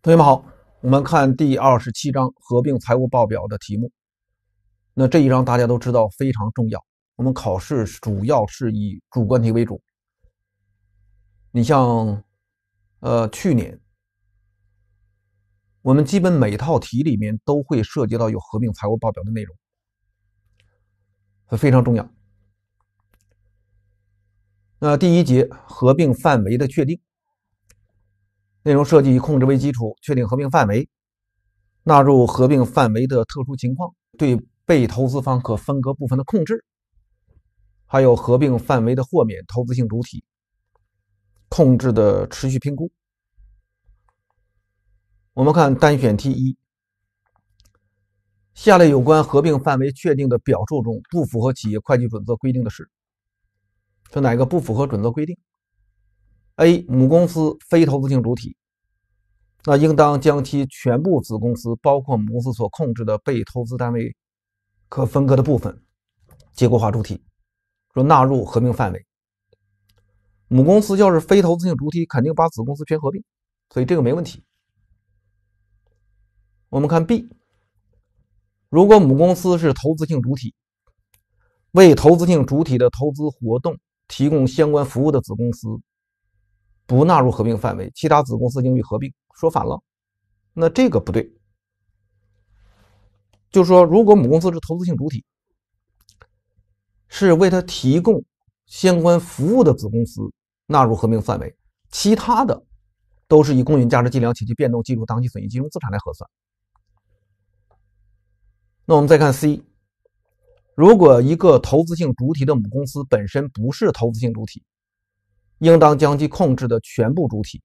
同学们好，我们看第二十七章合并财务报表的题目。那这一章大家都知道非常重要，我们考试主要是以主观题为主。你像，呃，去年我们基本每套题里面都会涉及到有合并财务报表的内容，非常重要。那第一节合并范围的确定。内容设计以控制为基础，确定合并范围，纳入合并范围的特殊情况，对被投资方可分割部分的控制，还有合并范围的豁免投资性主体控制的持续评估。我们看单选题一，下列有关合并范围确定的表述中不符合企业会计准则规定的是，是哪个不符合准则规定？A. 母公司非投资性主体。那应当将其全部子公司，包括母公司所控制的被投资单位可分割的部分，结构化主体，说纳入合并范围。母公司要是非投资性主体，肯定把子公司全合并，所以这个没问题。我们看 B，如果母公司是投资性主体，为投资性主体的投资活动提供相关服务的子公司。不纳入合并范围，其他子公司应予合并。说反了，那这个不对。就是说，如果母公司是投资性主体，是为他提供相关服务的子公司纳入合并范围，其他的都是以公允价值计量、企及变动计入当期损益、金融资产来核算。那我们再看 C，如果一个投资性主体的母公司本身不是投资性主体。应当将其控制的全部主体，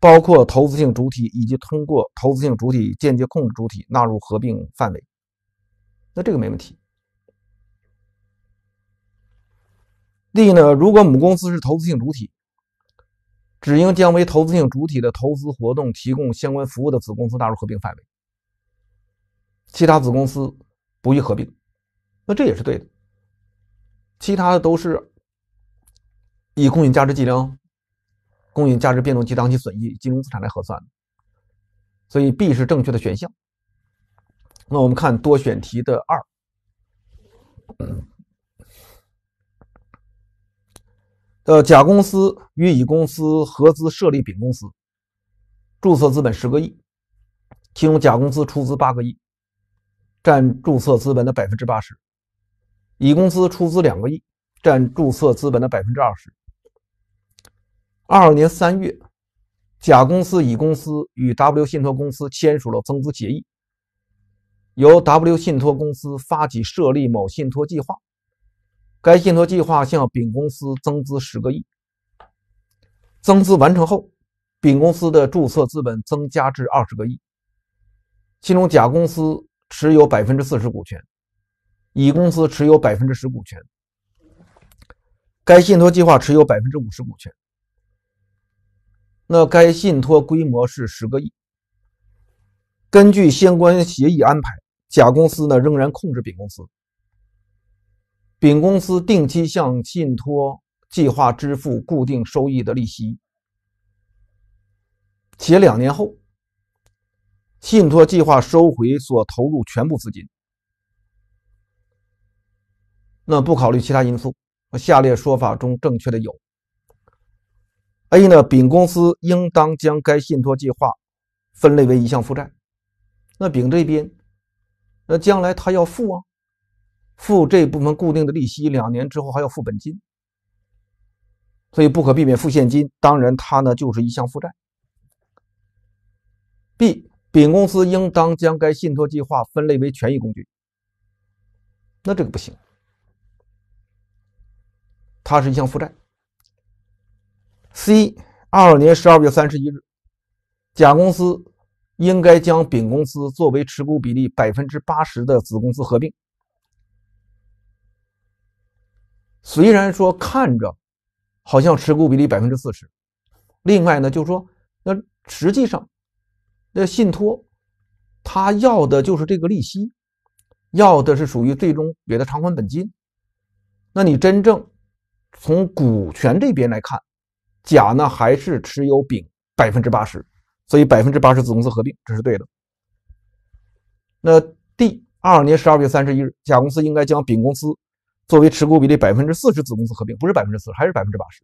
包括投资性主体以及通过投资性主体间接控制主体纳入合并范围。那这个没问题。D 呢？如果母公司是投资性主体，只应将为投资性主体的投资活动提供相关服务的子公司纳入合并范围，其他子公司不予合并。那这也是对的。其他的都是。以公允价值计量、公允价值变动及当期损益、金融资产来核算，所以 B 是正确的选项。那我们看多选题的二，呃，甲公司与乙公司合资设立丙公司，注册资本十个亿，其中甲公司出资八个亿，占注册资本的百分之八十；乙公司出资两个亿，占注册资本的百分之二十。二二年三月，甲公司、乙公司与 W 信托公司签署了增资协议，由 W 信托公司发起设立某信托计划，该信托计划向丙公司增资十个亿。增资完成后，丙公司的注册资本增加至二十个亿，其中甲公司持有百分之四十股权，乙公司持有百分之十股权，该信托计划持有百分之五十股权。那该信托规模是十个亿。根据相关协议安排，甲公司呢仍然控制丙公司，丙公司定期向信托计划支付固定收益的利息，且两年后，信托计划收回所投入全部资金。那不考虑其他因素，下列说法中正确的有。A 呢？丙公司应当将该信托计划分类为一项负债。那丙这边，那将来他要付啊，付这部分固定的利息，两年之后还要付本金，所以不可避免付现金。当然，它呢就是一项负债。B，丙公司应当将该信托计划分类为权益工具。那这个不行，它是一项负债。C 二二年十二月三十一日，甲公司应该将丙公司作为持股比例百分之八十的子公司合并。虽然说看着好像持股比例百分之四十，另外呢，就是说那实际上那信托他要的就是这个利息，要的是属于最终给他偿还本金。那你真正从股权这边来看。甲呢还是持有丙百分之八十，所以百分之八十子公司合并，这是对的。那 D 二年十二月三十一日，甲公司应该将丙公司作为持股比例百分之四十子公司合并，不是百分之四，还是百分之八十。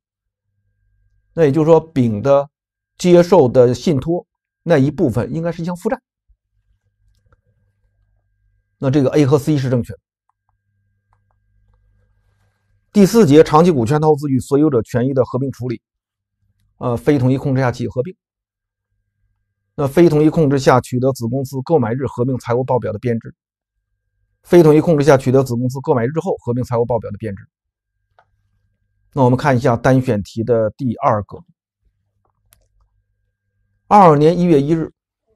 那也就是说，丙的接受的信托那一部分应该是一项负债。那这个 A 和 C 是正确的。第四节，长期股权投资与所有者权益的合并处理，呃，非同一控制下企业合并。那非同一控制下取得子公司购买日合并财务报表的编制，非同一控制下取得子公司购买日后合并财务报表的编制。那我们看一下单选题的第二个，二二年一月一日，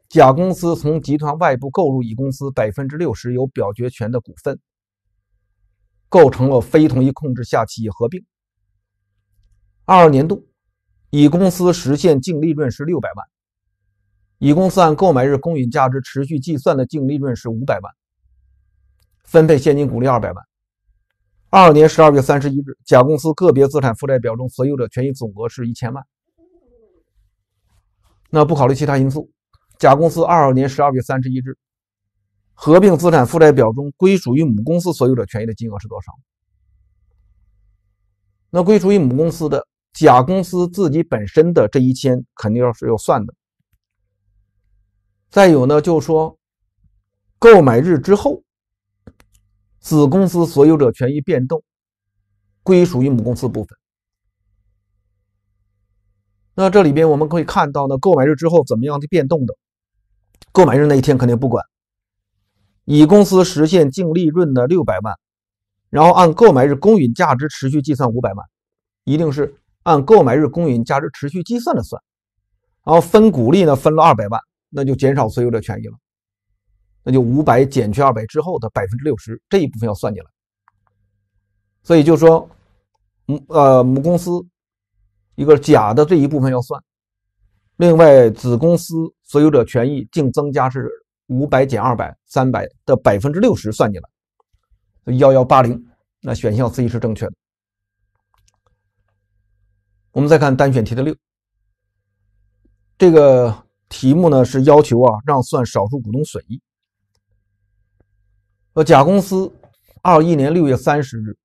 甲公司从集团外部购入乙公司百分之六十有表决权的股份。构成了非同一控制下企业合并。二二年度，乙公司实现净利润是六百万，乙公司按购买日公允价值持续计算的净利润是五百万，分配现金股利二百万。二二年十二月三十一日，甲公司个别资产负债表中所有者权益总额是一千万。那不考虑其他因素，甲公司二二年十二月三十一日。合并资产负债表中归属于母公司所有者权益的金额是多少？那归属于母公司的甲公司自己本身的这一千肯定要是要算的。再有呢，就是说购买日之后，子公司所有者权益变动归属于母公司部分。那这里边我们可以看到呢，购买日之后怎么样的变动的？购买日那一天肯定不管。乙公司实现净利润的六百万，然后按购买日公允价值持续计算五百万，一定是按购买日公允价值持续计算的算。然后分股利呢，分了二百万，那就减少所有者权益了，那就五百减去二百之后的百分之六十这一部分要算进来。所以就说母呃母公司一个甲的这一部分要算，另外子公司所有者权益净增加是。五百减二百，三百的百分之六十算进来，幺幺八零，那选项 C 是正确的。我们再看单选题的六，这个题目呢是要求啊让算少数股东损益。呃，甲公司二一年六月三十日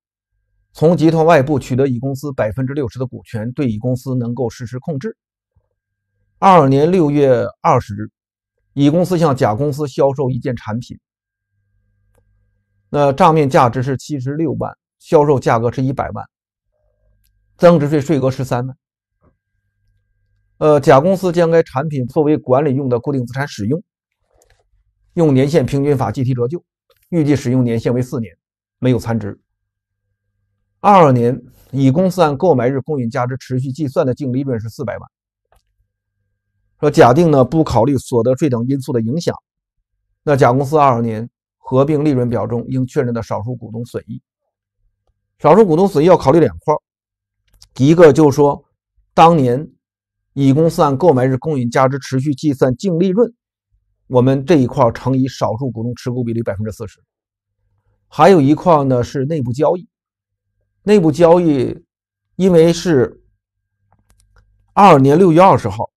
从集团外部取得乙公司百分之六十的股权，对乙公司能够实施控制。二二年六月二十日。乙公司向甲公司销售一件产品，那账面价值是七十六万，销售价格是一百万，增值税税额十三万。呃，甲公司将该产品作为管理用的固定资产使用，用年限平均法计提折旧，预计使用年限为四年，没有残值。二二年，乙公司按购买日公允价值持续计算的净利润是四百万。说假定呢不考虑所得税等因素的影响，那甲公司二二年合并利润表中应确认的少数股东损益，少数股东损益要考虑两块，一个就是说当年乙公司按购买日公允价值持续计算净利润，我们这一块乘以少数股东持股比例百分之四十，还有一块呢是内部交易，内部交易因为是二二年六月二十号。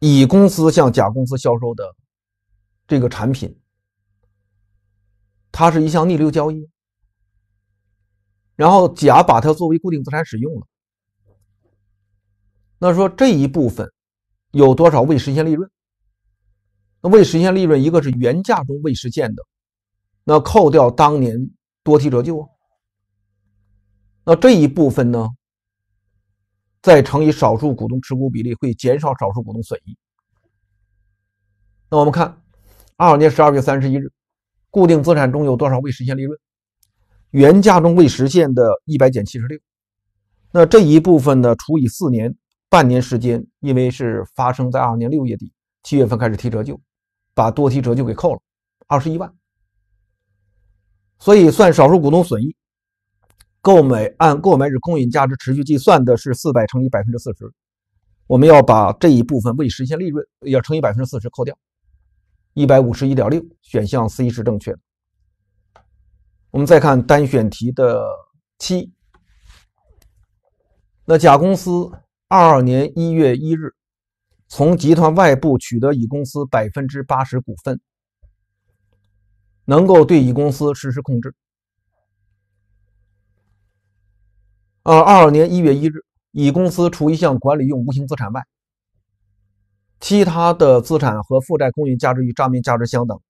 乙公司向甲公司销售的这个产品，它是一项逆流交易，然后甲把它作为固定资产使用了。那说这一部分有多少未实现利润？那未实现利润，一个是原价中未实现的，那扣掉当年多提折旧啊，那这一部分呢？再乘以少数股东持股比例，会减少少数股东损益。那我们看，二二年十二月三十一日，固定资产中有多少未实现利润？原价中未实现的一百减七十六。那这一部分呢，除以四年，半年时间，因为是发生在二年六月底，七月份开始提折旧，把多提折旧给扣了，二十一万。所以算少数股东损益。购买按购买日公允价值持续计算的是四百乘以百分之四十，我们要把这一部分未实现利润要乘以百分之四十扣掉，一百五十一点六，选项 C 是正确的。我们再看单选题的七，那甲公司二二年一月一日从集团外部取得乙公司百分之八十股份，能够对乙公司实施控制。二二年一月一日，乙公司除一项管理用无形资产外，其他的资产和负债公允价值与账面价值相等。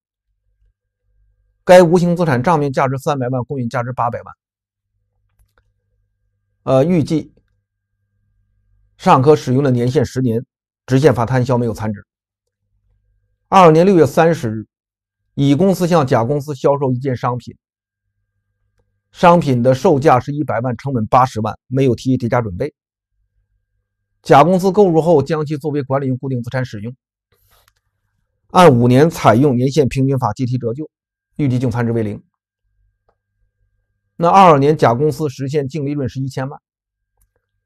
该无形资产账面价值三百万，公允价值八百万。呃，预计尚可使用的年限十年，直线法摊销没有残值。二二年六月三十日，乙公司向甲公司销售一件商品，商品的售价是一百万，成本八十万，没有提议叠加准备。甲公司购入后，将其作为管理用固定资产使用，按五年采用年限平均法计提折旧。预计净残值为零。那二二年甲公司实现净利润是一千万，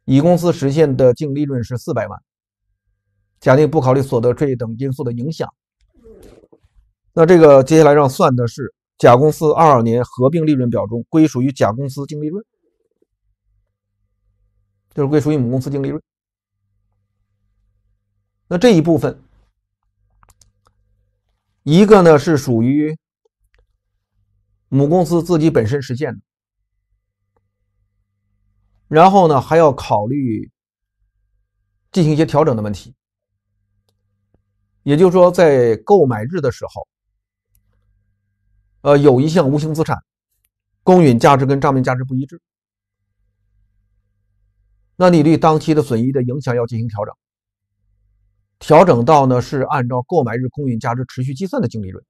乙公司实现的净利润是四百万。假定不考虑所得税等因素的影响，那这个接下来让算的是甲公司二二年合并利润表中归属于甲公司净利润，就是归属于母公司净利润。那这一部分，一个呢是属于。母公司自己本身实现的，然后呢还要考虑进行一些调整的问题，也就是说，在购买日的时候，呃，有一项无形资产公允价值跟账面价值不一致，那你对当期的损益的影响要进行调整，调整到呢是按照购买日公允价值持续计算的净利润，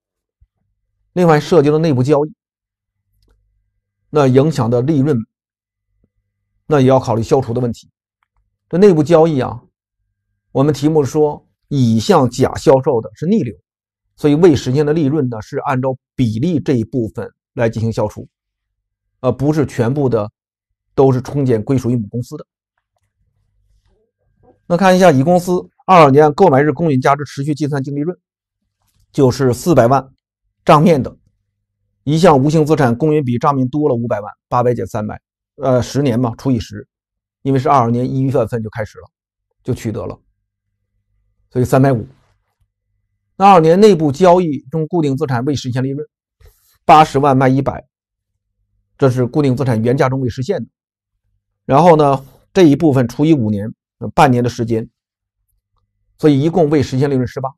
另外涉及到内部交易。那影响的利润，那也要考虑消除的问题。这内部交易啊，我们题目说乙向甲销售的是逆流，所以未实现的利润呢是按照比例这一部分来进行消除，而不是全部的都是冲减归属于母公司的。那看一下乙公司二二年购买日公允价值持续计算净利润，就是四百万账面的。一项无形资产公允比账面多了五百万，八百减三百，呃，十年嘛，除以十，因为是二二年一月份就开始了，就取得了，所以三百五。二二年内部交易中固定资产未实现利润，八十万卖一百，这是固定资产原价中未实现的。然后呢，这一部分除以五年，半年的时间，所以一共未实现利润十八。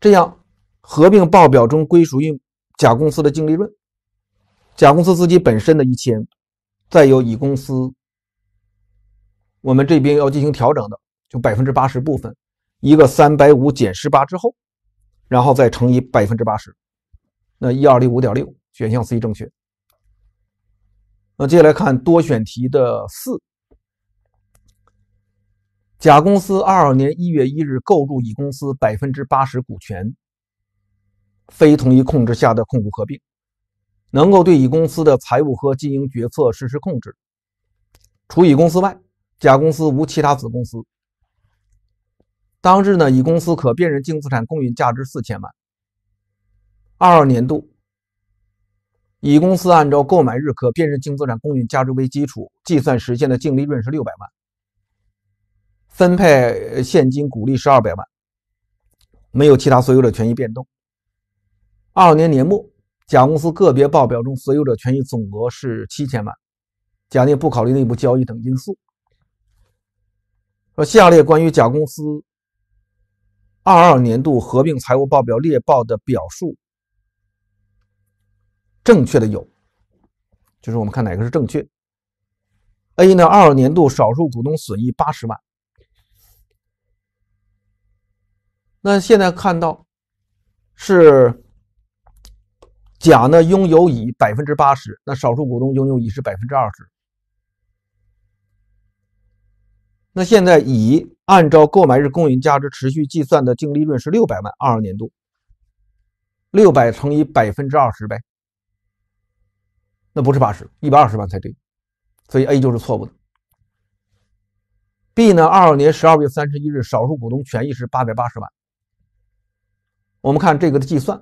这样。合并报表中归属于甲公司的净利润，甲公司自己本身的一千，再有乙公司，我们这边要进行调整的，就百分之八十部分，一个三百五减十八之后，然后再乘以百分之八十，那一二六五点六，选项 C 正确。那接下来看多选题的四，甲公司二二年一月一日购入乙公司百分之八十股权。非同一控制下的控股合并，能够对乙公司的财务和经营决策实施控制。除乙公司外，甲公司无其他子公司。当日呢，乙公司可辨认净资产公允价值四千万。二二年度，乙公司按照购买日可辨认净资产公允价值为基础计算实现的净利润是六百万，分配现金股利是二百万，没有其他所有者权益变动。二二年年末，甲公司个别报表中所有者权益总额是七千万，假定不考虑内部交易等因素。说下列关于甲公司二二年度合并财务报表列报的表述正确的有，就是我们看哪个是正确。A 呢，二二年度少数股东损益八十万，那现在看到是。甲呢拥有乙百分之八十，那少数股东拥有乙是百分之二十。那现在乙按照购买日公允价值持续计算的净利润是六百万，二二年度六百乘以百分之二十呗，那不是八十，一百二十万才对，所以 A 就是错误的。B 呢，二二年十二月三十一日少数股东权益是八百八十万，我们看这个的计算。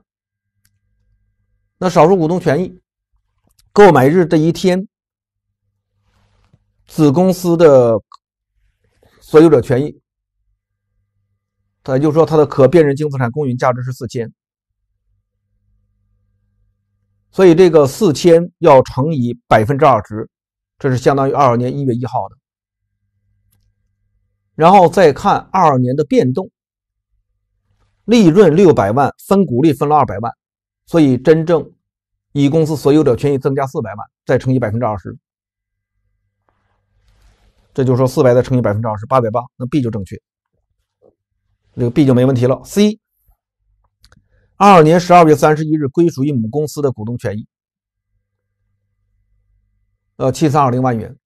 那少数股东权益购买日这一天，子公司的所有者权益它也就说它的可辨认净资产公允价值是四千，所以这个四千要乘以百分之二十，这是相当于二二年一月一号的。然后再看二二年的变动，利润六百万，分股利分了二百万，所以真正乙公司所有者权益增加四百万，再乘以百分之二十，这就是说四百再乘以百分之二十，八百八，那 B 就正确，这个 B 就没问题了。C，二二年十二月三十一日归属于母公司的股东权益，呃，七三二零万元。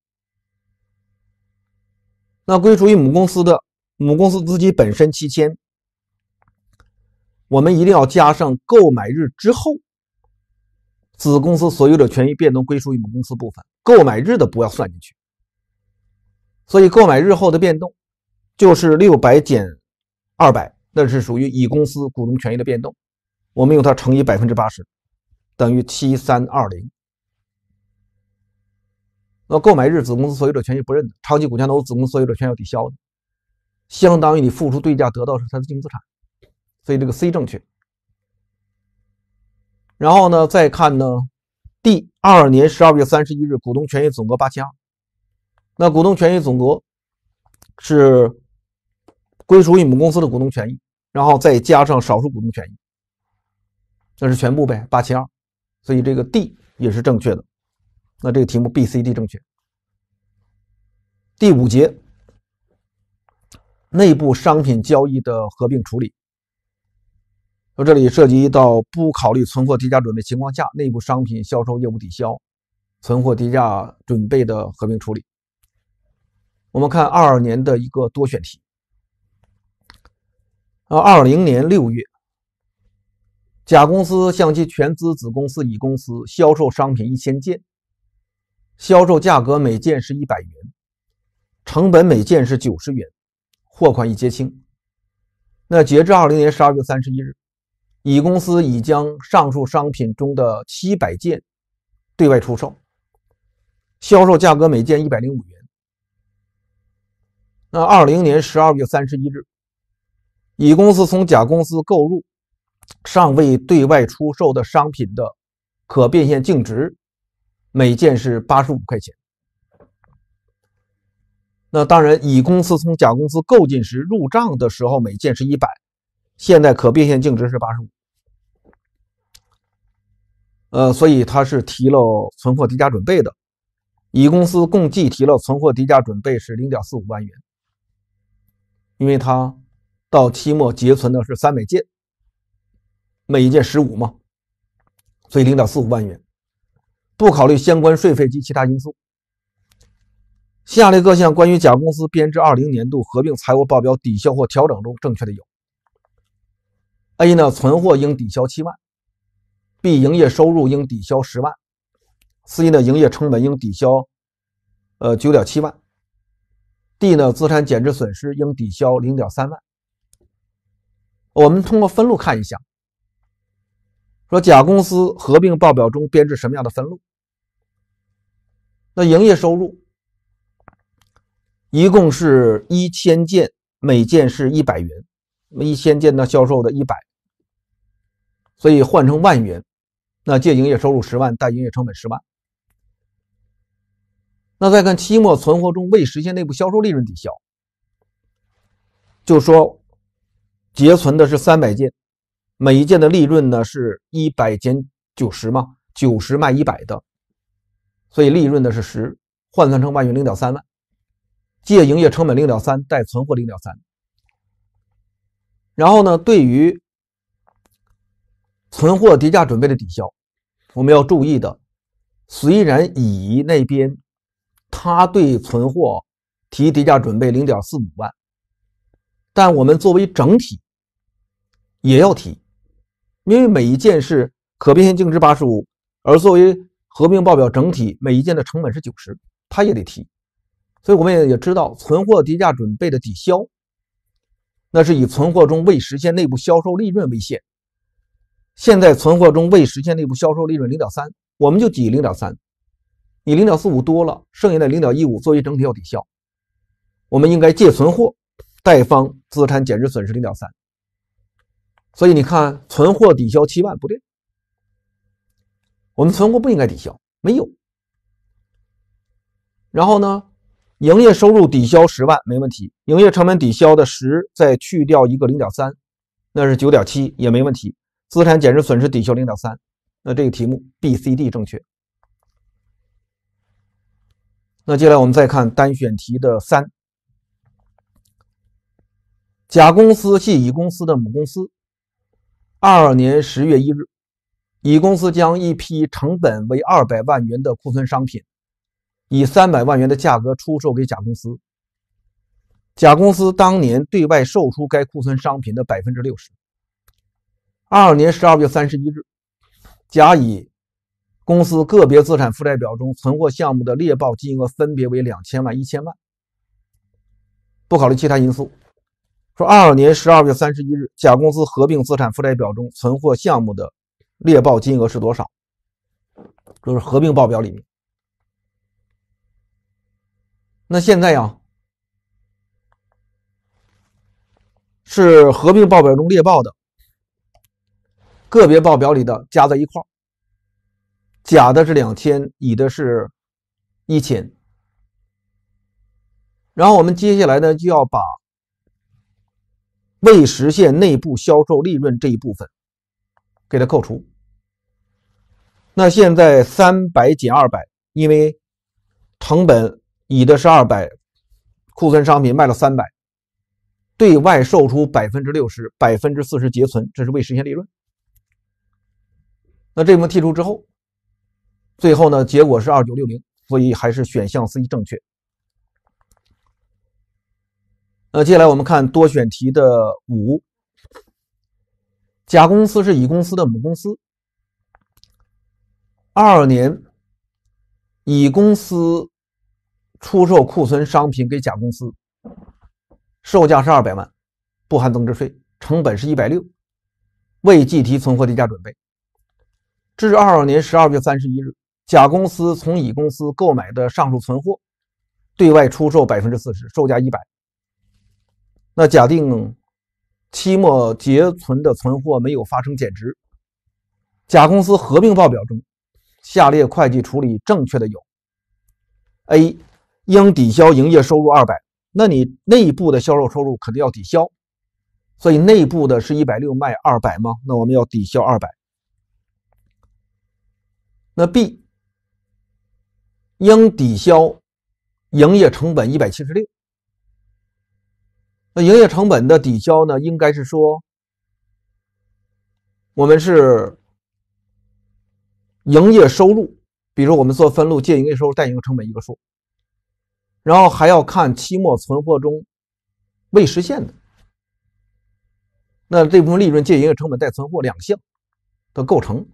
那归属于母公司的母公司资金本身七千，我们一定要加上购买日之后子公司所有者权益变动归属于母公司部分，购买日的不要算进去。所以购买日后的变动就是六百减二百，那是属于乙公司股东权益的变动，我们用它乘以百分之八十，等于七三二零。那购买日子公司所有者权益不认的，长期股权投资子公司所有者权益要抵消的，相当于你付出对价得到是它的净资产，所以这个 C 正确。然后呢，再看呢第二年十二月三十一日股东权益总额八千二，那股东权益总额是归属于母公司的股东权益，然后再加上少数股东权益，这是全部呗，八千二，所以这个 D 也是正确的。那这个题目 B、C、D 正确。第五节，内部商品交易的合并处理。说这里涉及到不考虑存货低价准备情况下，内部商品销售业务抵消存货低价准备的合并处理。我们看二二年的一个多选题。啊，二零年六月，甲公司向其全资子公司乙公司销售商品一千件。销售价格每件是一百元，成本每件是九十元，货款已结清。那截至二零年十二月三十一日，乙公司已将上述商品中的七百件对外出售，销售价格每件一百零五元。那二零年十二月三十一日，乙公司从甲公司购入尚未对外出售的商品的可变现净值。每件是八十五块钱。那当然，乙公司从甲公司购进时入账的时候，每件是一百，现在可变现净值是八十五。呃，所以他是提了存货低价准备的。乙公司共计提了存货低价准备是零点四五万元，因为他到期末结存的是三百件，每一件十五嘛，所以零点四五万元。不考虑相关税费及其他因素。下列各项关于甲公司编制二零年度合并财务报表抵消或调整中正确的有：A 呢，存货应抵消七万；B 营业收入应抵消十万；C 呢，营业成本应抵消呃九点七万；D 呢，资产减值损失应抵消零点三万。我们通过分录看一下。说甲公司合并报表中编制什么样的分录？那营业收入一共是一千件，每件是一百元，一千件呢销售的一百，所以换成万元，那借营业收入十万，贷营业成本十万。那再看期末存货中未实现内部销售利润抵消，就说结存的是三百件。每一件的利润呢是一百减九十嘛，九十卖一百的，所以利润呢是十，换算成万元零点三万，借营业成本零点三，贷存货零点三。然后呢，对于存货跌价准备的抵消，我们要注意的，虽然乙那边他对存货提跌价准备零点四五万，但我们作为整体也要提。因为每一件是可变现净值八十五，而作为合并报表整体，每一件的成本是九十，他也得提。所以我们也也知道，存货跌价准备的抵消，那是以存货中未实现内部销售利润为限。现在存货中未实现内部销售利润零点三，我们就抵零点三。你零点四五多了，剩下的零点一五作为整体要抵消。我们应该借存货贷方资产减值损失零点三。所以你看，存货抵消七万不对，我们存货不应该抵消，没有。然后呢，营业收入抵消十万没问题，营业成本抵消的十再去掉一个零点三，那是九点七也没问题。资产减值损失抵消零点三，那这个题目 B、C、D 正确。那接下来我们再看单选题的三，甲公司系乙公司的母公司。二二年十月一日，乙公司将一批成本为二百万元的库存商品，以三百万元的价格出售给甲公司。甲公司当年对外售出该库存商品的百分之六十。二二年十二月三十一日，甲乙公司个别资产负债表中存货项目的列报金额分别为两千万、一千万，不考虑其他因素。说二二年十二月三十一日，甲公司合并资产负债表中存货项目的列报金额是多少？就是合并报表里面。那现在呀，是合并报表中列报的，个别报表里的加在一块儿，甲的是两千，乙的是一千。然后我们接下来呢，就要把。未实现内部销售利润这一部分，给它扣除。那现在三百减二百，因为成本乙的是二百，库存商品卖了三百，对外售出百分之六十，百分之四十结存，这是未实现利润。那这部分剔除之后，最后呢，结果是二九六零，所以还是选项 C 正确。那接下来我们看多选题的五，甲公司是乙公司的母公司。二二年，乙公司出售库存商品给甲公司，售价是二百万，不含增值税，成本是一百六，未计提存货跌价准备。至二二年十二月三十一日，甲公司从乙公司购买的上述存货，对外出售百分之四十，售价一百。那假定期末结存的存货没有发生减值，甲公司合并报表中下列会计处理正确的有：A. 应抵消营业收入二百，那你内部的销售收入肯定要抵消，所以内部的是一百六卖二百吗？那我们要抵消二百。那 B. 应抵消营业成本一百七十六。那营业成本的抵消呢？应该是说，我们是营业收入，比如我们做分录，借营业收入贷营业成本一个数，然后还要看期末存货中未实现的，那这部分利润借营业成本贷存货两项的构成。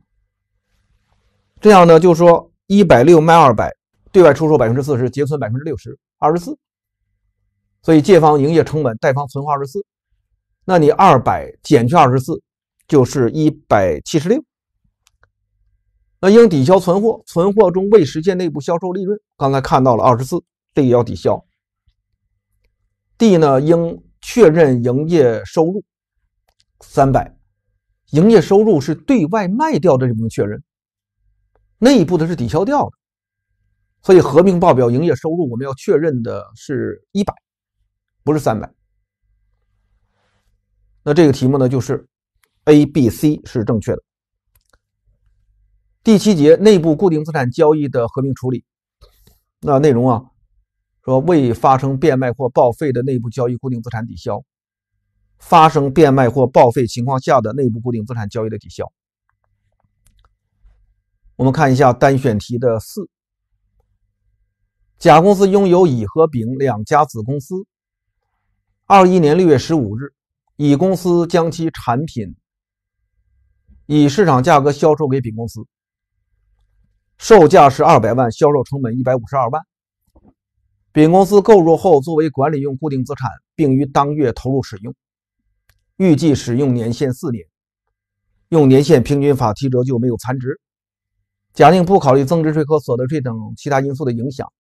这样呢，就是说一百六卖二百，对外出售百分之四十，结存百分之六十，二十四。所以借方营业成本，贷方存货二十四，那你二百减去二十四就是一百七十六。那应抵消存货，存货中未实现内部销售利润，刚才看到了二十四，这个要抵消。D 呢，应确认营业收入三百，营业收入是对外卖掉的这部分确认，内部的是抵消掉的，所以合并报表营业收入我们要确认的是一百。不是三百，那这个题目呢，就是 A、B、C 是正确的。第七节内部固定资产交易的合并处理，那内容啊，说未发生变卖或报废的内部交易固定资产抵消，发生变卖或报废情况下的内部固定资产交易的抵消。我们看一下单选题的四，甲公司拥有乙和丙两家子公司。二一年六月十五日，乙公司将其产品以市场价格销售给丙公司，售价是二百万，销售成本一百五十二万。丙公司购入后作为管理用固定资产，并于当月投入使用，预计使用年限四年，用年限平均法提折旧没有残值。假定不考虑增值税和所得税等其他因素的影响，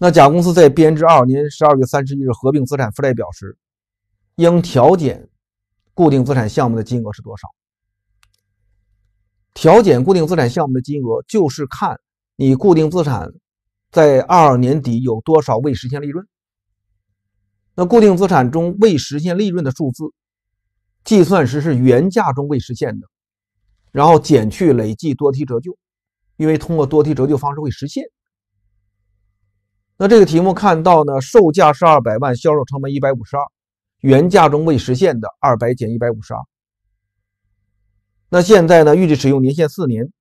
那甲公司在编制二二年十二月三十一日合并资产负债表时，应调减固定资产项目的金额是多少？调减固定资产项目的金额，就是看你固定资产在二二年底有多少未实现利润。那固定资产中未实现利润的数字，计算时是原价中未实现的，然后减去累计多提折旧，因为通过多提折旧方式会实现。那这个题目看到呢，售价是二百万，销售成本一百五十二，原价中未实现的二百减一百五十二。那现在呢，预计使用年限四年，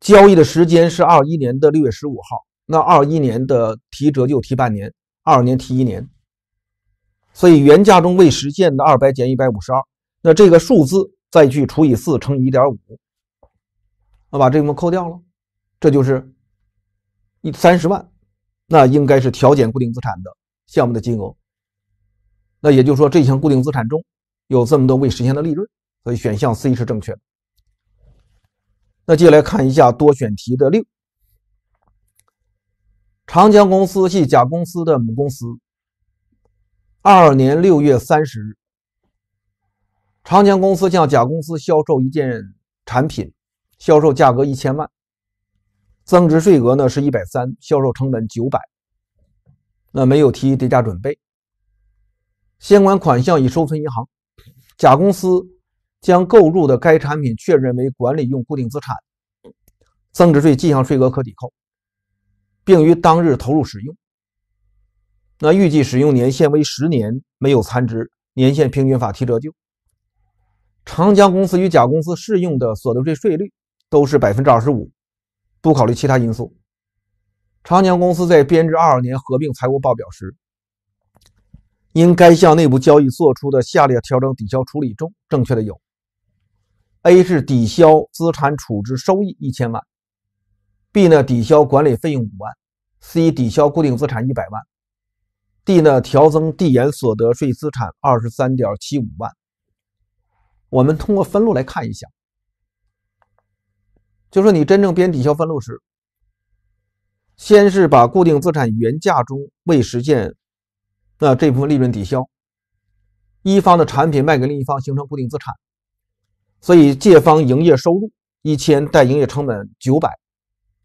交易的时间是二一年的六月十五号。那二一年的提折旧提半年，二二年提一年，所以原价中未实现的二百减一百五十二，那这个数字再去除以四乘以一点五，那把这部分扣掉了，这就是。一三十万，那应该是调减固定资产的项目的金额。那也就是说，这项固定资产中有这么多未实现的利润，所以选项 C 是正确的。那接下来看一下多选题的六。长江公司系甲公司的母公司。二二年六月三十日，长江公司向甲公司销售一件产品，销售价格一千万。增值税额呢是一百三，销售成本九百，那没有提叠加准备。相关款项已收存银行。甲公司将购入的该产品确认为管理用固定资产，增值税进项税额可抵扣，并于当日投入使用。那预计使用年限为十年，没有残值，年限平均法提折旧。长江公司与甲公司适用的所得税税率都是百分之二十五。不考虑其他因素，长江公司在编制二二年合并财务报表时，因该项内部交易做出的下列调整抵销处理中，正确的有：A 是抵消资产处置收益一千万；B 呢抵消管理费用五万；C 抵消固定资产一百万；D 呢调增递延所得税资产二十三点七五万。我们通过分录来看一下。就说你真正编抵消分录时，先是把固定资产原价中未实现那这部分利润抵消，一方的产品卖给另一方形成固定资产，所以借方营业收入一千，带营业成本九百，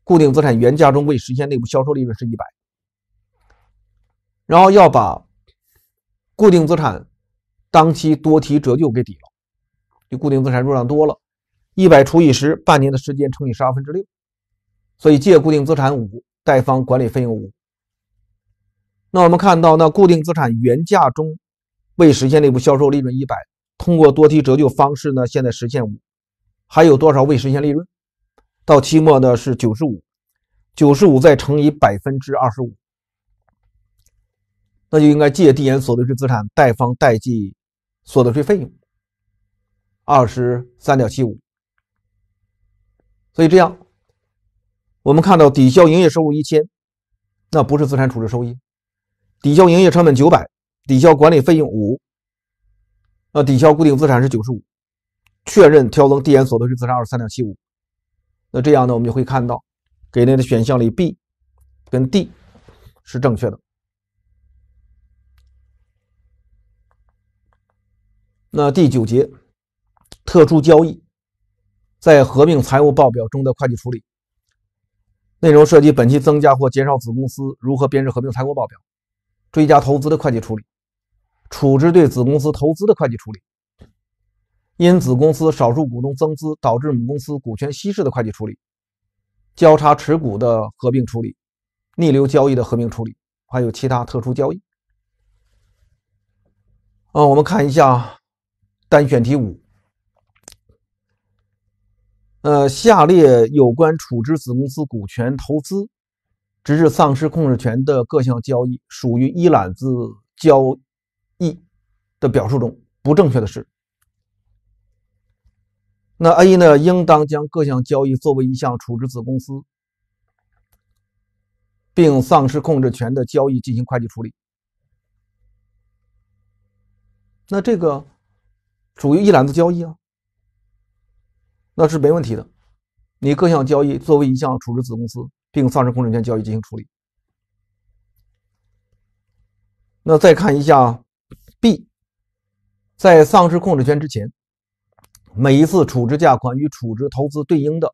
固定资产原价中未实现内部销售利润是一百，然后要把固定资产当期多提折旧给抵了，就固定资产入账多了。一百除以十，半年的时间乘以十二分之六，所以借固定资产五，贷方管理费用五。那我们看到，那固定资产原价中未实现内部销售利润一百，通过多提折旧方式呢，现在实现五，还有多少未实现利润？到期末呢是九十五，九十五再乘以百分之二十五，那就应该借递延所得税资产，贷方代记所得税费用。二十三点七五。所以这样，我们看到抵消营业收入一千，那不是资产处置收益；抵消营业成本九百，抵消管理费用五，那抵消固定资产是九十五，确认调增递延所得税资产二十三点七五。那这样呢，我们就会看到给定的选项里 B 跟 D 是正确的。那第九节特殊交易。在合并财务报表中的会计处理内容涉及本期增加或减少子公司如何编制合并财务报表，追加投资的会计处理，处置对子公司投资的会计处理，因子公司少数股东增资导致母公司股权稀释的会计处理，交叉持股的合并处理，逆流交易的合并处理，还有其他特殊交易。啊，我们看一下单选题五。呃，下列有关处置子公司股权投资直至丧失控制权的各项交易，属于一揽子交的表述中不正确的是，那 A 呢，应当将各项交易作为一项处置子公司并丧失控制权的交易进行会计处理。那这个属于一揽子交易啊。那是没问题的，你各项交易作为一项处置子公司并丧失控制权交易进行处理，那再看一下 B，在丧失控制权之前，每一次处置价款与处置投资对应的，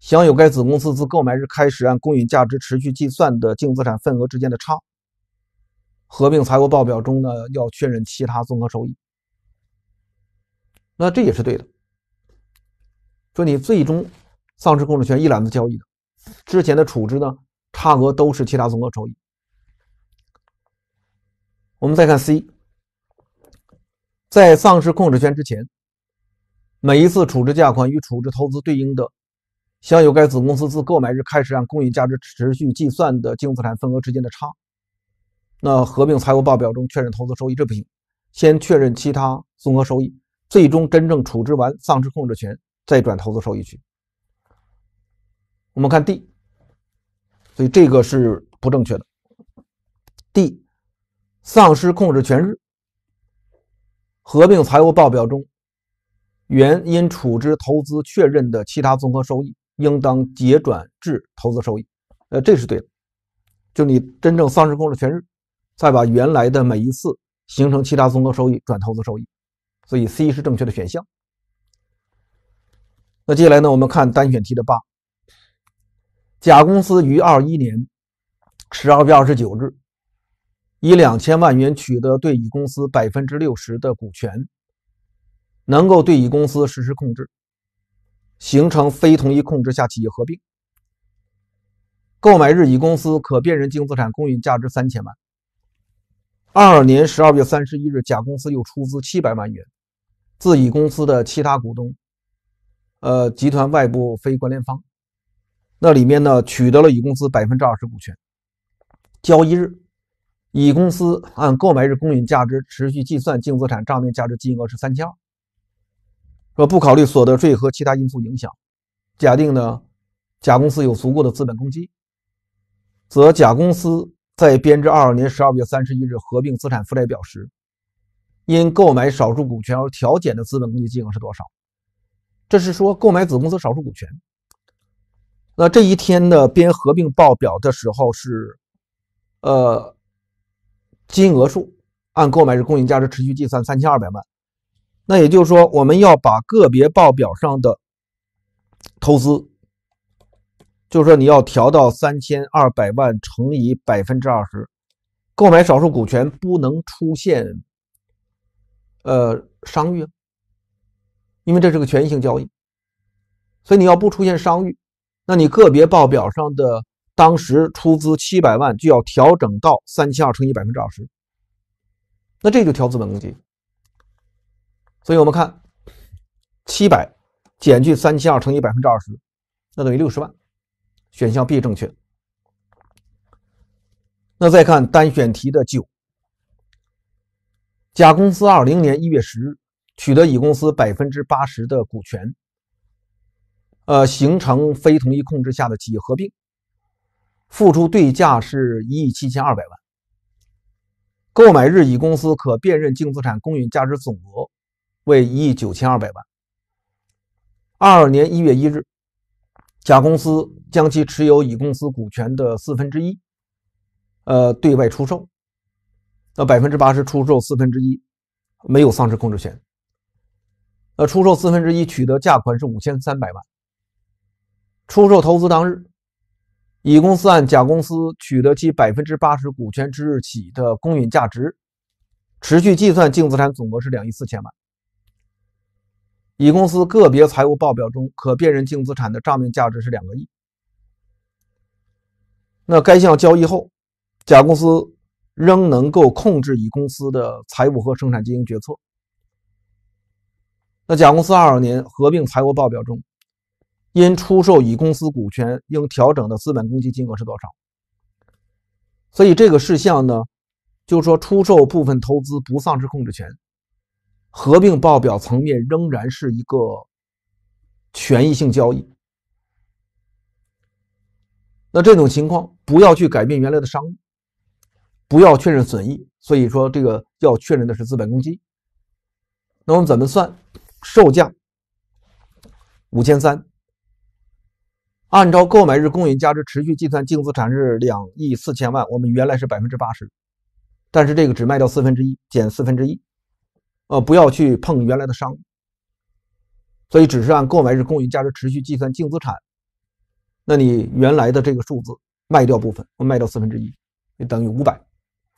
享有该子公司自购买日开始按公允价值持续计算的净资产份额之间的差。合并财务报表中呢，要确认其他综合收益。那这也是对的。说你最终丧失控制权一揽子交易的，之前的处置呢，差额都是其他综合收益。我们再看 C，在丧失控制权之前，每一次处置价款与处置投资对应的，享有该子公司自购买日开始按公允价值持续计算的净资产份额之间的差。那合并财务报表中确认投资收益这不行，先确认其他综合收益，最终真正处置完丧失控制权。再转投资收益去。我们看 D，所以这个是不正确的。D，丧失控制权日，合并财务报表中原因处置投资确认的其他综合收益，应当结转至投资收益。呃，这是对的。就你真正丧失控制权日，再把原来的每一次形成其他综合收益转投资收益。所以 C 是正确的选项。那接下来呢？我们看单选题的八。甲公司于二一年十二月二十九日以两千万元取得对乙公司百分之六十的股权，能够对乙公司实施控制，形成非同一控制下企业合并。购买日乙公司可辨认净资产公允价值三千万。二二年十二月三十一日，甲公司又出资七百万元，自乙公司的其他股东。呃，集团外部非关联方，那里面呢取得了乙公司百分之二十股权。交易日，乙公司按购买日公允价值持续计算净资产账面价值金额是三千二。说不考虑所得税和其他因素影响，假定呢甲公司有足够的资本公积，则甲公司在编制二二年十二月三十一日合并资产负债表时，因购买少数股权而调减的资本公积金额是多少？这是说购买子公司少数股权。那这一天的编合并报表的时候是，呃，金额数按购买日公允价值持续计算三千二百万。那也就是说，我们要把个别报表上的投资，就是说你要调到三千二百万乘以百分之二十，购买少数股权不能出现呃商誉啊。因为这是个权益性交易，所以你要不出现商誉，那你个别报表上的当时出资七百万就要调整到三千二乘以百分之二十，那这就调资本公积。所以我们看七百减去三千二乘以百分之二十，那等于六十万，选项 B 正确。那再看单选题的九，甲公司二零年一月十日。取得乙公司百分之八十的股权，呃，形成非同一控制下的企业合并，付出对价是一亿七千二百万。购买日乙公司可辨认净资产公允价值总额为一亿九千二百万。二二年一月一日，甲公司将其持有乙公司股权的四分之一，呃，对外出售。那百分之八十出售四分之一，没有丧失控制权。呃，出售四分之一取得价款是五千三百万。出售投资当日，乙公司按甲公司取得其百分之八十股权之日起的公允价值，持续计算净资产总额是两亿四千万。乙公司个别财务报表中可辨认净资产的账面价值是两个亿。那该项交易后，甲公司仍能够控制乙公司的财务和生产经营决策。那甲公司二二年合并财务报表中，因出售乙公司股权应调整的资本公积金额是多少？所以这个事项呢，就是说出售部分投资不丧失控制权，合并报表层面仍然是一个权益性交易。那这种情况不要去改变原来的商誉，不要确认损益，所以说这个要确认的是资本公积。那我们怎么算？售价五千三，按照购买日公允价值持续计算净资产是两亿四千万，我们原来是百分之八十，但是这个只卖掉四分之一，减四分之一，呃，不要去碰原来的商，所以只是按购买日公允价值持续计算净资产，那你原来的这个数字卖掉部分，我卖掉四分之一，就等于五百，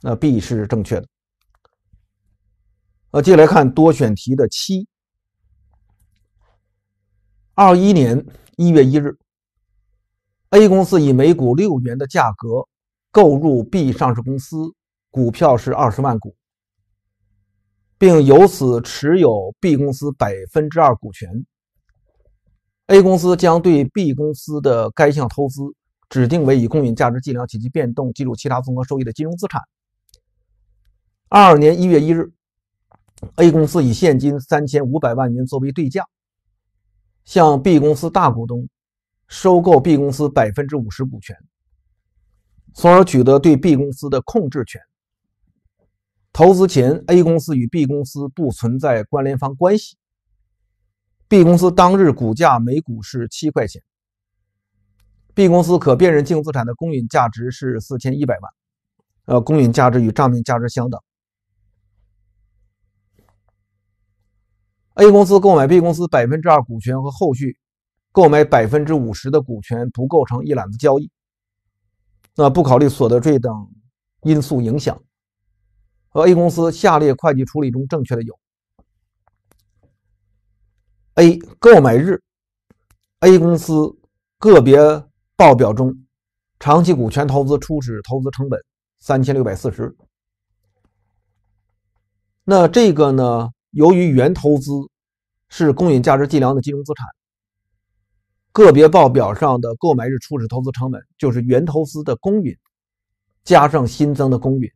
那 B 是正确的。呃，接下来看多选题的七，二一年一月一日。A 公司以每股六元的价格购入 B 上市公司股票是二十万股，并由此持有 B 公司百分之二股权。A 公司将对 B 公司的该项投资指定为以公允价值计量及其变动计入其他综合收益的金融资产。二二年一月一日，A 公司以现金三千五百万元作为对价，向 B 公司大股东。收购 B 公司百分之五十股权，从而取得对 B 公司的控制权。投资前，A 公司与 B 公司不存在关联方关系。B 公司当日股价每股是七块钱。B 公司可辨认净资产的公允价值是四千一百万，呃，公允价值与账面价值相等。A 公司购买 B 公司百分之二股权和后续。购买百分之五十的股权不构成一揽子交易，那不考虑所得税等因素影响。和 A 公司下列会计处理中正确的有：A. 购买日，A 公司个别报表中长期股权投资初始投资成本三千六百四十。那这个呢？由于原投资是公允价值计量的金融资产。个别报表上的购买日初始投资成本就是原投资的公允加上新增的公允。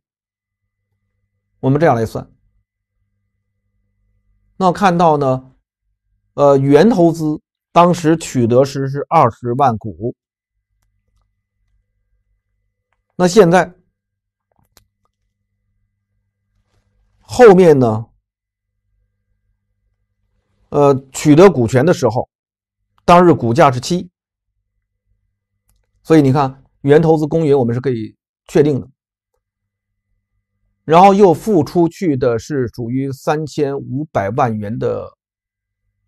我们这样来算，那看到呢，呃，原投资当时取得时是二十万股，那现在后面呢，呃，取得股权的时候。当日股价是七，所以你看原投资公允我们是可以确定的。然后又付出去的是属于三千五百万元的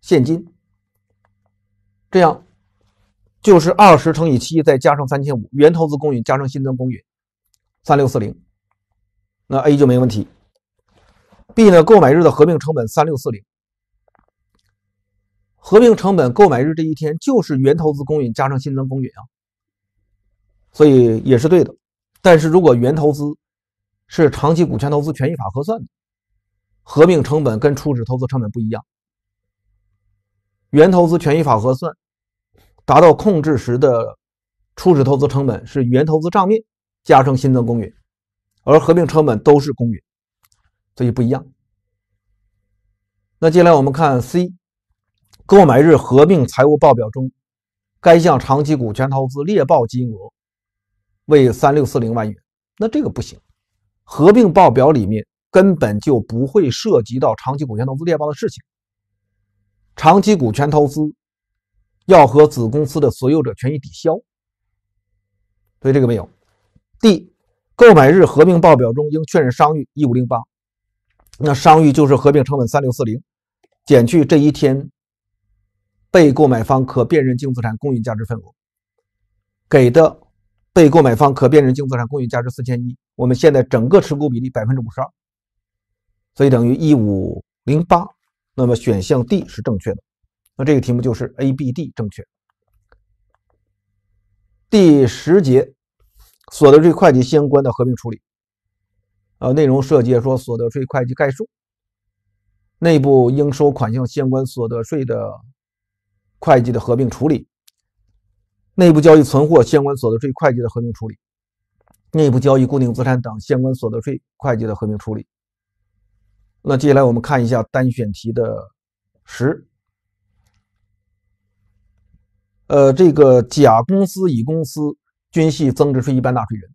现金，这样就是二十乘以七再加上三千五，原投资公允加上新增公允三六四零，那 A 就没问题。B 呢，购买日的合并成本三六四零。合并成本购买日这一天就是原投资公允加上新增公允啊，所以也是对的。但是如果原投资是长期股权投资权益法核算的，合并成本跟初始投资成本不一样。原投资权益法核算达到控制时的初始投资成本是原投资账面加上新增公允，而合并成本都是公允，所以不一样。那接下来我们看 C。购买日合并财务报表中，该项长期股权投资列报金额为三六四零万元，那这个不行。合并报表里面根本就不会涉及到长期股权投资列报的事情。长期股权投资要和子公司的所有者权益抵消，所以这个没有。D，购买日合并报表中应确认商誉一五零八，那商誉就是合并成本三六四零减去这一天。被购买方可辨认净资产公允价值份额给的被购买方可辨认净资产公允价值四千一，我们现在整个持股比例百分之五十二，所以等于一五零八，那么选项 D 是正确的。那这个题目就是 A、B、D 正确。第十节所得税会计相关的合并处理，呃，内容涉及说所得税会计概述、内部应收款项相关所得税的。会计的合并处理，内部交易存货相关所得税会计的合并处理，内部交易固定资产等相关所得税会计的合并处理。那接下来我们看一下单选题的十，呃，这个甲公司、乙公司均系增值税一般纳税人，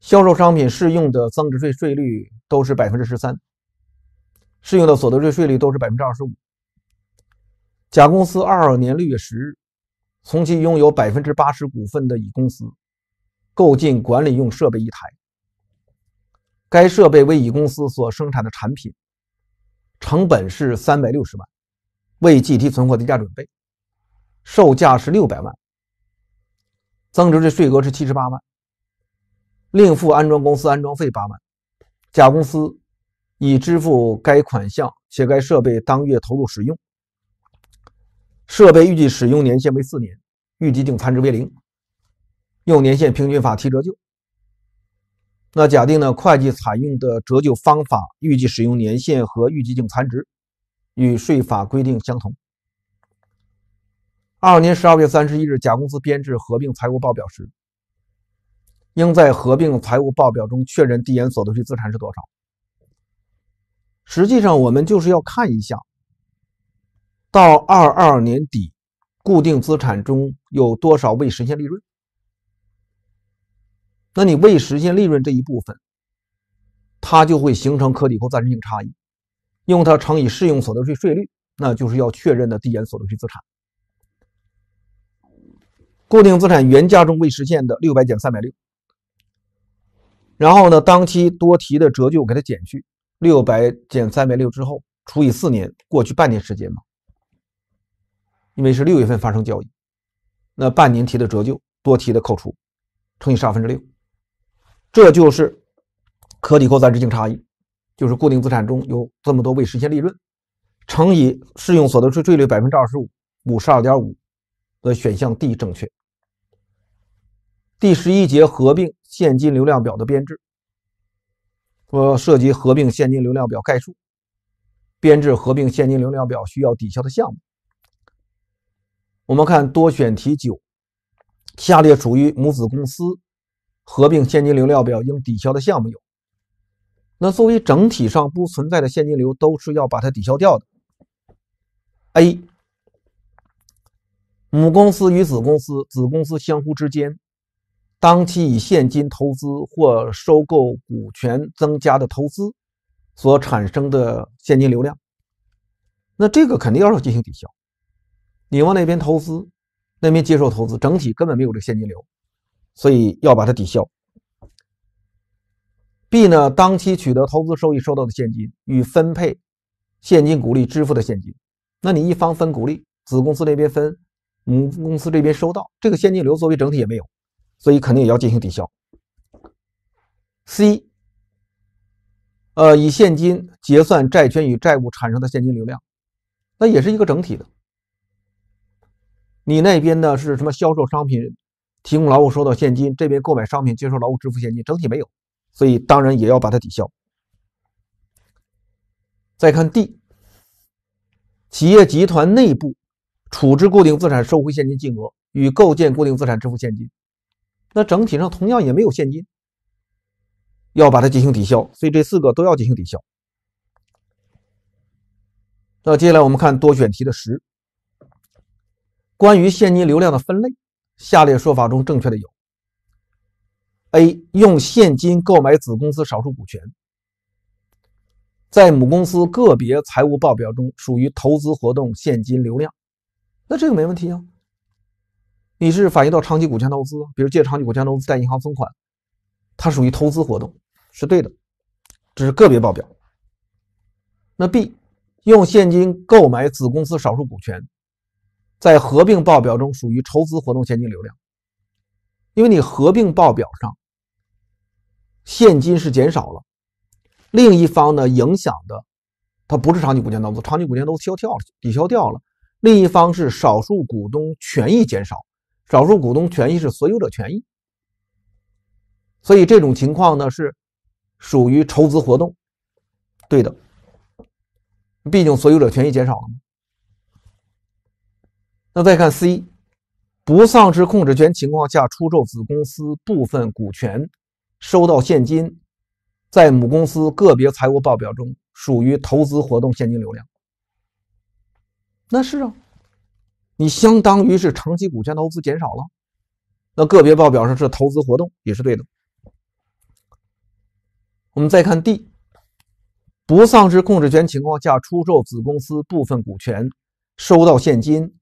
销售商品适用的增值税税率都是百分之十三，适用的所得税税率都是百分之二十五。甲公司二二年六月十日，从其拥有百分之八十股份的乙公司购进管理用设备一台。该设备为乙公司所生产的产品，成本是三百六十万，为计提存货定价准备，售价是六百万，增值税税额是七十八万，另付安装公司安装费八万，甲公司已支付该款项，且该设备当月投入使用，设备预计使用年限为四年，预计净残值为零，用年限平均法提折旧。那假定呢，会计采用的折旧方法，预计使用年限和预计净残值与税法规定相同。二年十二月三十一日，甲公司编制合并财务报表时，应在合并财务报表中确认递延所得税资产是多少。实际上，我们就是要看一下，到二二年底，固定资产中有多少未实现利润。那你未实现利润这一部分，它就会形成可抵扣暂时性差异，用它乘以适用所得税税率，那就是要确认的递延所得税资产。固定资产原价中未实现的六百减三百六，然后呢，当期多提的折旧给它减去，六百减三百六之后除以四年，过去半年时间嘛，因为是六月份发生交易，那半年提的折旧多提的扣除，乘以十二分之六。这就是可抵扣暂时性差异，就是固定资产中有这么多未实现利润，乘以适用所得税税率百分之二十五，五十二点五的选项 D 正确。第十一节合并现金流量表的编制，说涉及合并现金流量表概述，编制合并现金流量表需要抵消的项目。我们看多选题九，下列属于母子公司。合并现金流量表应抵消的项目有，那作为整体上不存在的现金流，都是要把它抵消掉的。A，母公司与子公司、子公司相互之间，当期以现金投资或收购股权增加的投资所产生的现金流量，那这个肯定要进行抵消。你往那边投资，那边接受投资，整体根本没有这个现金流。所以要把它抵消。B 呢，当期取得投资收益收到的现金与分配现金股利支付的现金，那你一方分股利，子公司那边分，母公司这边收到，这个现金流作为整体也没有，所以肯定也要进行抵消。C，呃，以现金结算债权与债务产生的现金流量，那也是一个整体的。你那边呢是什么销售商品？提供劳务收到现金，这边购买商品接受劳务支付现金，整体没有，所以当然也要把它抵消。再看 D，企业集团内部处置固定资产收回现金金额与构建固定资产支付现金，那整体上同样也没有现金，要把它进行抵消，所以这四个都要进行抵消。那接下来我们看多选题的十，关于现金流量的分类。下列说法中正确的有：A. 用现金购买子公司少数股权，在母公司个别财务报表中属于投资活动现金流量，那这个没问题啊。你是反映到长期股权投资，比如借长期股权投资贷银行存款，它属于投资活动，是对的，这是个别报表。那 B. 用现金购买子公司少数股权。在合并报表中属于筹资活动现金流量，因为你合并报表上现金是减少了，另一方呢影响的，它不是长期股权投资，长期股权都消掉了，抵消掉了。另一方是少数股东权益减少，少数股东权益是所有者权益，所以这种情况呢是属于筹资活动，对的，毕竟所有者权益减少了嘛。那再看 C，不丧失控制权情况下出售子公司部分股权，收到现金，在母公司个别财务报表中属于投资活动现金流量。那是啊，你相当于是长期股权投资减少了，那个别报表上是投资活动也是对的。我们再看 D，不丧失控制权情况下出售子公司部分股权，收到现金。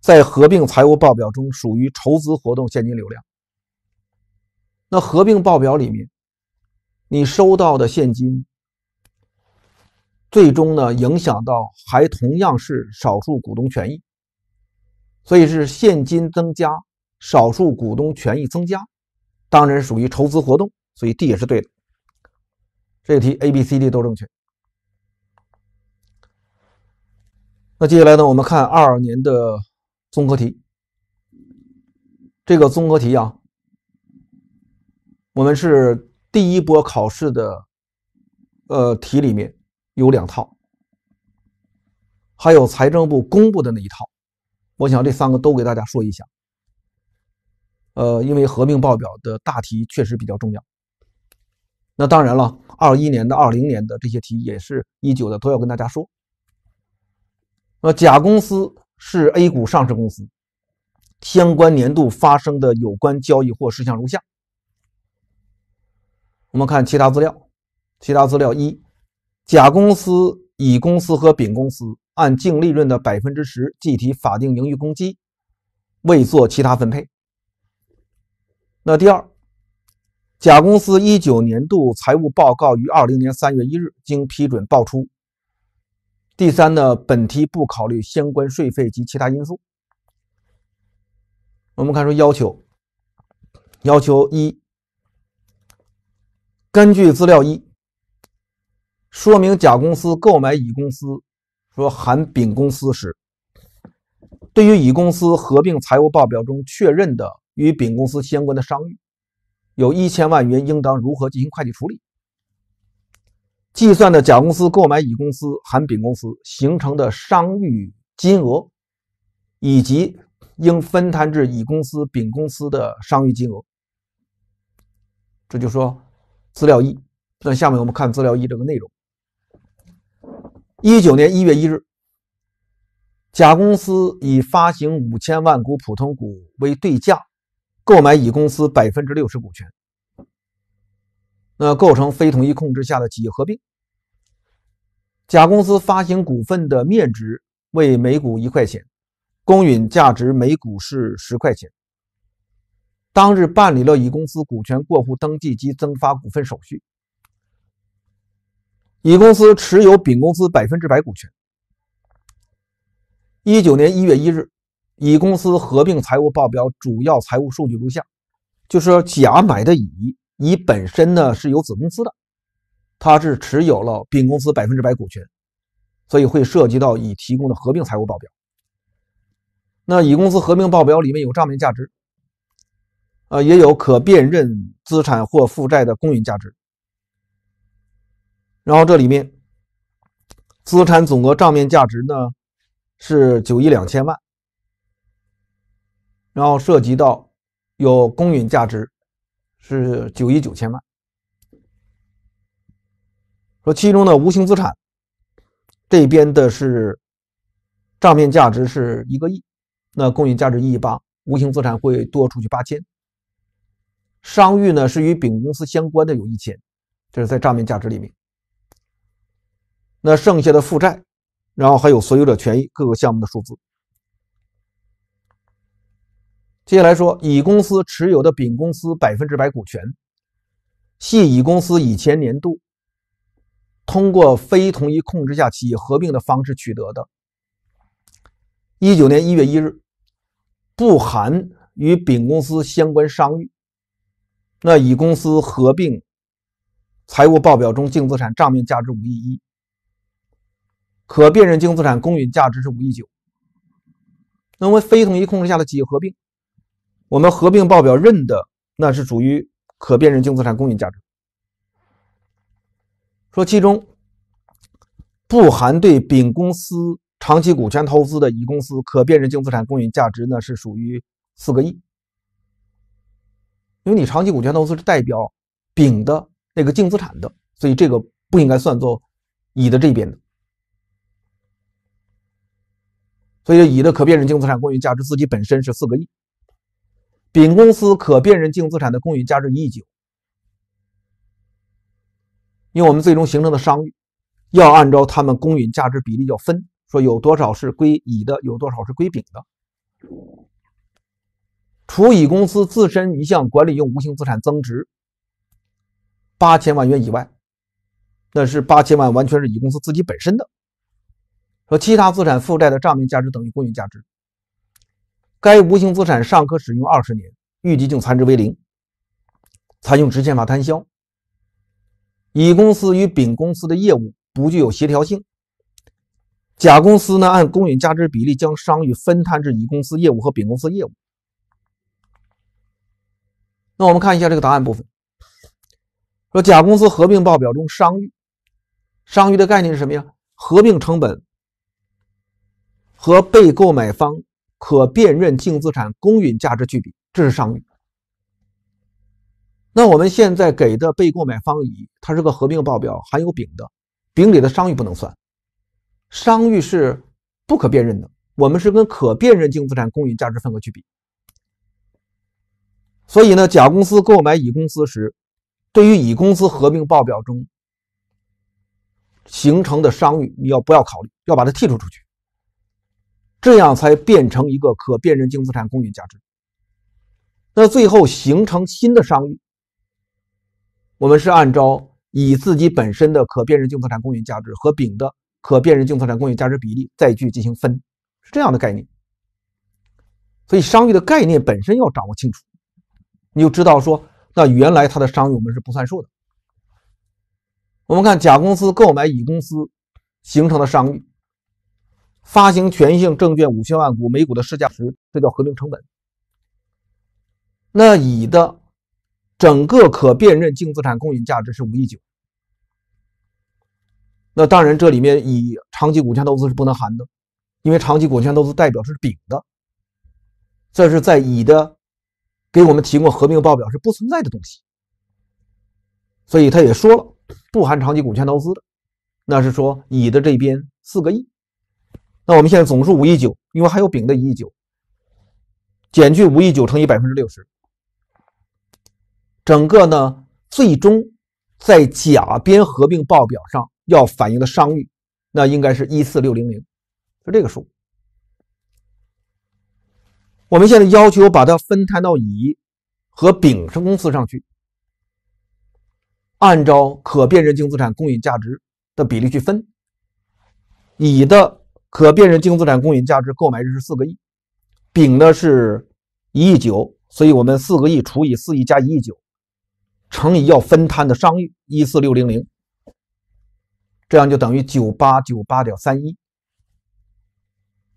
在合并财务报表中属于筹资活动现金流量。那合并报表里面你收到的现金，最终呢影响到还同样是少数股东权益，所以是现金增加，少数股东权益增加，当然属于筹资活动，所以 D 也是对的。这个题 A、B、C、D 都正确。那接下来呢，我们看二二年的综合题。这个综合题啊，我们是第一波考试的，呃，题里面有两套，还有财政部公布的那一套。我想这三个都给大家说一下。呃，因为合并报表的大题确实比较重要。那当然了，二一年的、二零年的这些题也是一九的，都要跟大家说。那甲公司是 A 股上市公司，相关年度发生的有关交易或事项如下。我们看其他资料，其他资料一，甲公司、乙公司和丙公司按净利润的百分之十计提法定盈余公积，未做其他分配。那第二，甲公司一九年度财务报告于二零年三月一日经批准报出。第三呢，本题不考虑相关税费及其他因素。我们看出要求，要求一，根据资料一，说明甲公司购买乙公司说含丙公司时，对于乙公司合并财务报表中确认的与丙公司相关的商誉，有一千万元，应当如何进行会计处理？计算的甲公司购买乙公司含丙公司形成的商誉金额，以及应分摊至乙公司、丙公司的商誉金额，这就说资料一。那下面我们看资料一这个内容。一九年一月一日，甲公司以发行五千万股普通股为对价，购买乙公司百分之六十股权。那构成非统一控制下的企业合并。甲公司发行股份的面值为每股一块钱，公允价值每股是十块钱。当日办理了乙公司股权过户登记及增发股份手续。乙公司持有丙公司百分之百股权。一九年一月一日，乙公司合并财务报表主要财务数据如下：就是说，甲买的乙。乙本身呢是有子公司的，他是持有了丙公司百分之百股权，所以会涉及到乙提供的合并财务报表。那乙公司合并报表里面有账面价值，呃，也有可辨认资产或负债的公允价值。然后这里面资产总额账面价值呢是九亿两千万，然后涉及到有公允价值。是九亿九千万。说其中的无形资产，这边的是账面价值是一个亿，那公允价值一亿八，无形资产会多出去八千。商誉呢是与丙公司相关的有一千，这是在账面价值里面。那剩下的负债，然后还有所有者权益各个项目的数字。接下来说，乙公司持有的丙公司百分之百股权，系乙公司以前年度通过非同一控制下企业合并的方式取得的。一九年一月一日，不含与丙公司相关商誉。那乙公司合并财务报表中净资产账面价值五亿一，可辨认净资产公允价值是五亿九。那么非同一控制下的企业合并。我们合并报表认的那是属于可辨认净资产公允价值。说其中不含对丙公司长期股权投资的乙公司可辨认净资产公允价值呢是属于四个亿，因为你长期股权投资是代表丙的那个净资产的，所以这个不应该算作乙的这边的。所以乙的可辨认净资产公允价值自己本身是四个亿。丙公司可辨认净资产的公允价值一亿九，因为我们最终形成的商誉要按照他们公允价值比例要分，说有多少是归乙的，有多少是归丙的。除乙公司自身一项管理用无形资产增值，八千万元以外，那是八千万完全是乙公司自己本身的。和其他资产负债的账面价值等于公允价值。该无形资产尚可使用二十年，预计净残值为零，采用直线法摊销。乙公司与丙公司的业务不具有协调性。甲公司呢，按公允价值比例将商誉分摊至乙公司业务和丙公司业务。那我们看一下这个答案部分，说甲公司合并报表中商誉，商誉的概念是什么呀？合并成本和被购买方可辨认净资产公允价值距比，这是商誉。那我们现在给的被购买方乙，它是个合并报表，含有丙的，丙里的商誉不能算。商誉是不可辨认的，我们是跟可辨认净资产公允价值份额去比。所以呢，甲公司购买乙公司时，对于乙公司合并报表中形成的商誉，你要不要考虑？要把它剔除出去，这样才变成一个可辨认净资产公允价值。那最后形成新的商誉，我们是按照乙自己本身的可辨认净资产公允价值和丙的。可辨认净资产公允价值比例再去进行分，是这样的概念。所以商誉的概念本身要掌握清楚，你就知道说，那原来它的商誉我们是不算数的。我们看甲公司购买乙公司形成的商誉，发行权益性证券五千万股，每股的市价值，这叫合并成本。那乙的整个可辨认净资产公允价值是五亿九。那当然，这里面以长期股权投资是不能含的，因为长期股权投资代表是丙的，这是在乙的给我们提供合并报表是不存在的东西，所以他也说了不含长期股权投资的，那是说乙的这边四个亿，那我们现在总数五亿九，因为还有丙的一亿九，减去五亿九乘以百分之六十，整个呢最终在甲边合并报表上。要反映的商誉，那应该是一四六零零，是这个数。我们现在要求把它分摊到乙和丙生公司上去，按照可辨认净资产公允价值的比例去分。乙的可辨认净资产公允价值购买日是四个亿，丙呢是一亿九，所以我们四个亿除以四亿加一亿九，乘以要分摊的商誉一四六零零。这样就等于九八九八点三一。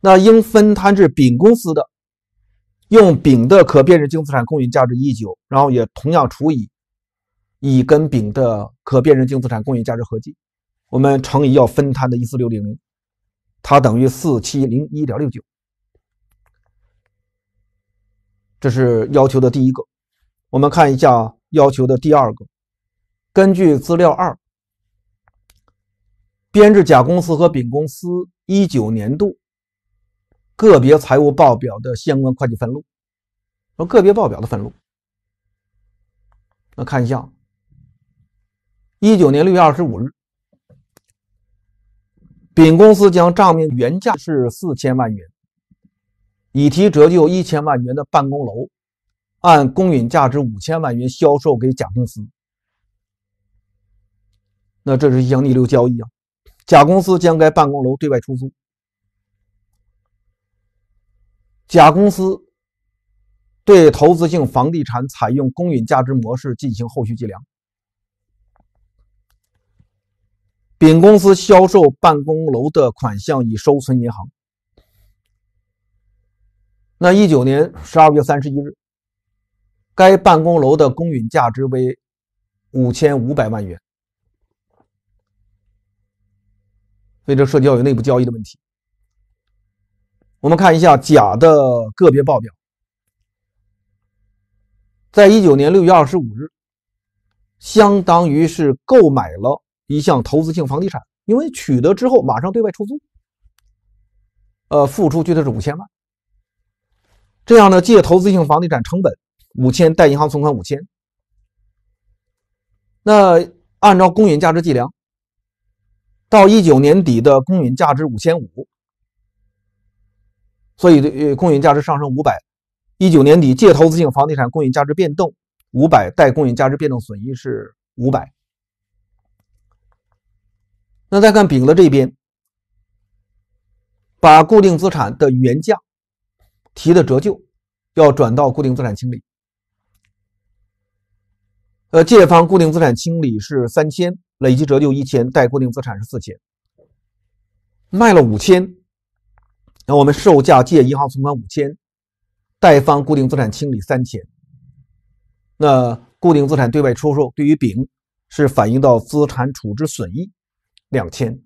那应分摊至丙公司的，用丙的可辨认净资产公允价值一九，然后也同样除以乙跟丙的可辨认净资产公允价值合计，我们乘以要分摊的一四六零零，它等于四七零一点六九。这是要求的第一个。我们看一下要求的第二个，根据资料二。编制甲公司和丙公司一九年度个别财务报表的相关会计分录，说个别报表的分录。那看一下，一九年六月二十五日，丙公司将账面原价是四千万元，已提折旧一千万元的办公楼，按公允价值五千万元销售给甲公司。那这是一项逆流交易啊。甲公司将该办公楼对外出租。甲公司对投资性房地产采用公允价值模式进行后续计量。丙公司销售办公楼的款项已收存银行。那一九年十二月三十一日，该办公楼的公允价值为五千五百万元。所以这涉及到有内部交易的问题。我们看一下甲的个别报表，在一九年六月二十五日，相当于是购买了一项投资性房地产，因为取得之后马上对外出租，呃，付出去的是五千万。这样呢，借投资性房地产成本五千，贷银行存款五千。那按照公允价值计量。到一九年底的公允价值五千五，所以公允价值上升五百。一九年底借投资性房地产公允价值变动五百，贷公允价值变动损益是五百。那再看丙的这边，把固定资产的原价提的折旧要转到固定资产清理。呃，借方固定资产清理是三千，累计折旧一千，贷固定资产是四千，卖了五千。那我们售价借银行存款五千，贷方固定资产清理三千。那固定资产对外出售对于丙是反映到资产处置损益两千。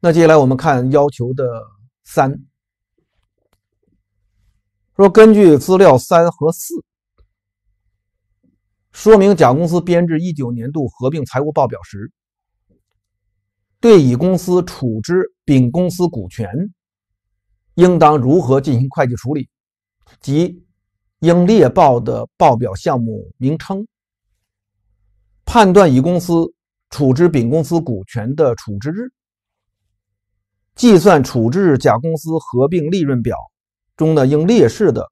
那接下来我们看要求的三，说根据资料三和四。说明甲公司编制一九年度合并财务报表时，对乙公司处置丙公司股权，应当如何进行会计处理，即应列报的报表项目名称，判断乙公司处置丙公司股权的处置日，计算处置甲公司合并利润表中的应列示的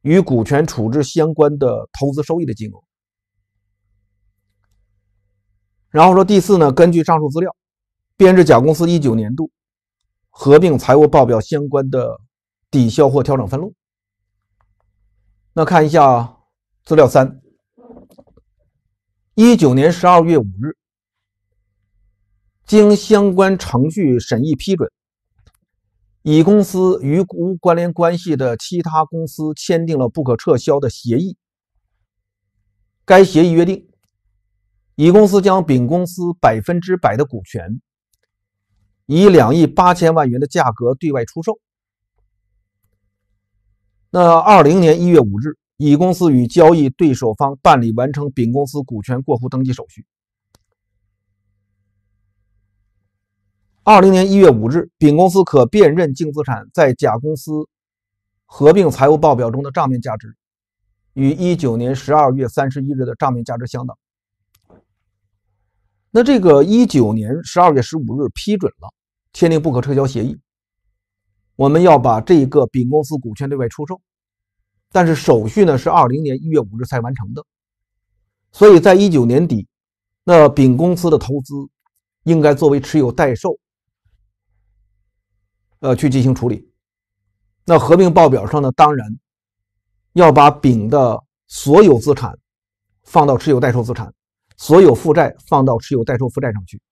与股权处置相关的投资收益的金额。然后说第四呢，根据上述资料，编制甲公司一九年度合并财务报表相关的抵销或调整分录。那看一下资料三，一九年十二月五日，经相关程序审议批准，乙公司与无关联关系的其他公司签订了不可撤销的协议。该协议约定。乙公司将丙公司百分之百的股权以两亿八千万元的价格对外出售。那二零年一月五日，乙公司与交易对手方办理完成丙公司股权过户登记手续。二零年一月五日，丙公司可辨认净资产在甲公司合并财务报表中的账面价值，与一九年十二月三十一日的账面价值相等。那这个一九年十二月十五日批准了签订不可撤销协议，我们要把这个丙公司股权对外出售，但是手续呢是二零年一月五日才完成的，所以在一九年底，那丙公司的投资应该作为持有代售，呃去进行处理。那合并报表上呢，当然要把丙的所有资产放到持有代售资产。所有负债放到持有代售负债上去。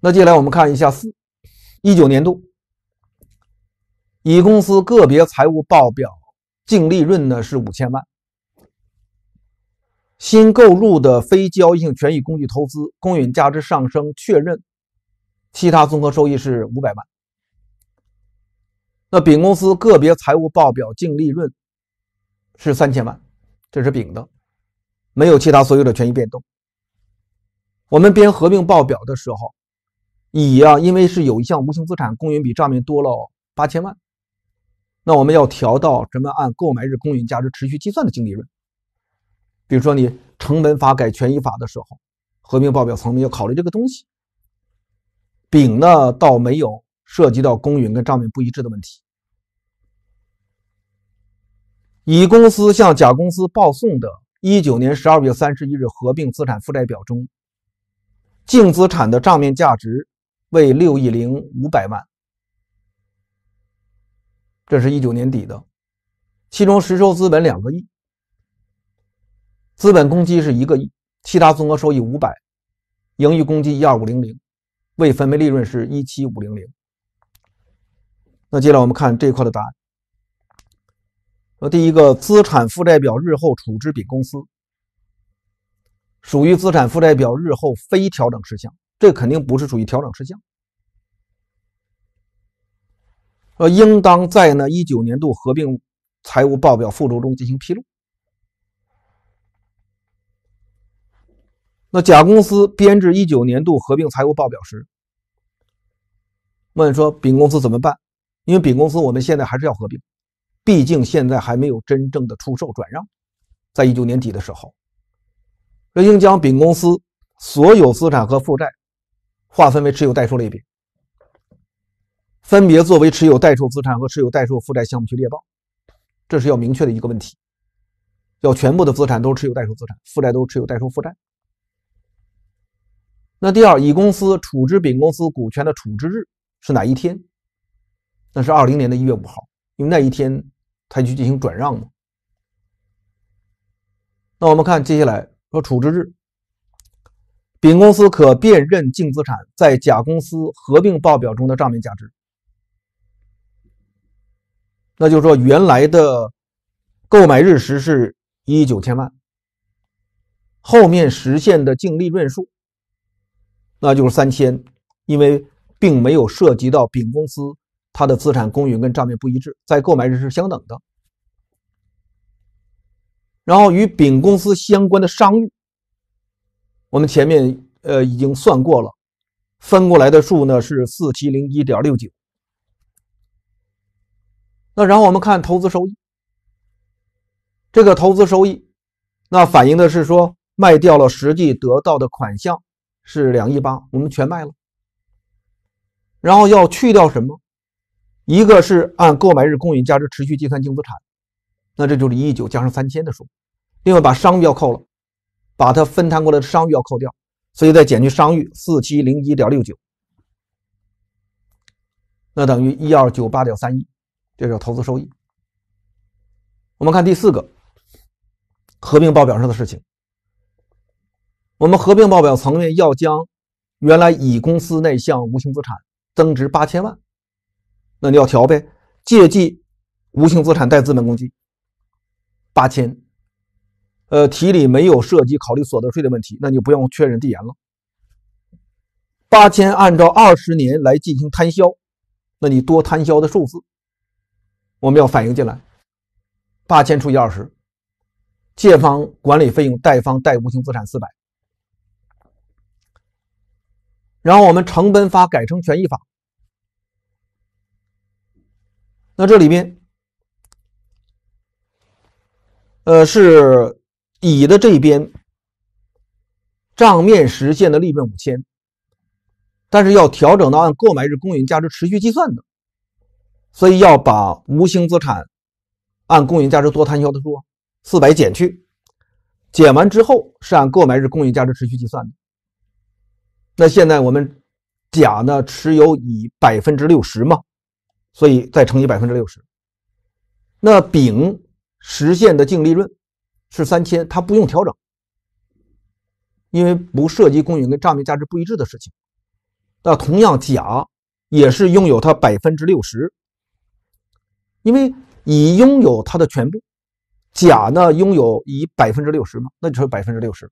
那接下来我们看一下四一九年度，乙公司个别财务报表净利润呢是五千万，新购入的非交易性权益工具投资公允价值上升确认，其他综合收益是五百万。那丙公司个别财务报表净利润是三千万。这是丙的，没有其他所有的权益变动。我们编合并报表的时候，乙啊，因为是有一项无形资产公允比账面多了八千万，那我们要调到什么？按购买日公允价值持续计算的净利润。比如说你成本法改权益法的时候，合并报表层面要考虑这个东西。丙呢，倒没有涉及到公允跟账面不一致的问题。乙公司向甲公司报送的19年12月31日合并资产负债表中，净资产的账面价值为六亿零五百万，这是一九年底的，其中实收资本两个亿，资本公积是一个亿，其他综合收益五百，盈余公积一二五零零，未分配利润是一七五零零。那接下来我们看这一块的答案。说第一个资产负债表日后处置丙公司，属于资产负债表日后非调整事项，这肯定不是属于调整事项。呃应当在呢一九年度合并财务报表附注中进行披露。那甲公司编制一九年度合并财务报表时，问说丙公司怎么办？因为丙公司我们现在还是要合并。毕竟现在还没有真正的出售转让，在一九年底的时候，应将丙公司所有资产和负债划分为持有代售类别，分别作为持有代售资产和持有代售负债项目去列报。这是要明确的一个问题，要全部的资产都是持有代售资产，负债都是持有代收负债。那第二，乙公司处置丙公司股权的处置日是哪一天？那是二零年的一月五号，那一天他去进行转让嘛。那我们看接下来说处置日，丙公司可辨认净资产在甲公司合并报表中的账面价值。那就是说，原来的购买日时是一亿九千万，后面实现的净利润数那就是三千，因为并没有涉及到丙公司。它的资产公允跟账面不一致，在购买日是相等的。然后与丙公司相关的商誉，我们前面呃已经算过了，分过来的数呢是四七零一点六九。那然后我们看投资收益，这个投资收益，那反映的是说卖掉了实际得到的款项是两亿八，我们全卖了。然后要去掉什么？一个是按购买日公允价值持续计算净资产，那这就是一亿九加上三千的数。另外把商誉要扣了，把它分摊过来的商誉要扣掉，所以再减去商誉四七零一点六九，那等于一二九八点三一，这是投资收益。我们看第四个合并报表上的事情，我们合并报表层面要将原来乙公司那项无形资产增值八千万。那你要调呗，借记无形资产贷资本公积八千，呃，题里没有涉及考虑所得税的问题，那你就不用确认递延了。八千按照二十年来进行摊销，那你多摊销的数字我们要反映进来，八千除以二十，借方管理费用，贷方贷无形资产四百，然后我们成本法改成权益法。那这里边，呃，是乙的这一边账面实现的利润五千，但是要调整到按购买日公允价值持续计算的，所以要把无形资产按公允价值多摊销的数四百减去，减完之后是按购买日公允价值持续计算的。那现在我们甲呢持有乙百分之六十嘛？所以再乘以百分之六十，那丙实现的净利润是三千，它不用调整，因为不涉及公允跟账面价值不一致的事情。那同样，甲也是拥有它百分之六十，因为乙拥有它的全部，甲呢拥有乙百分之六十嘛，那就是百分之六十。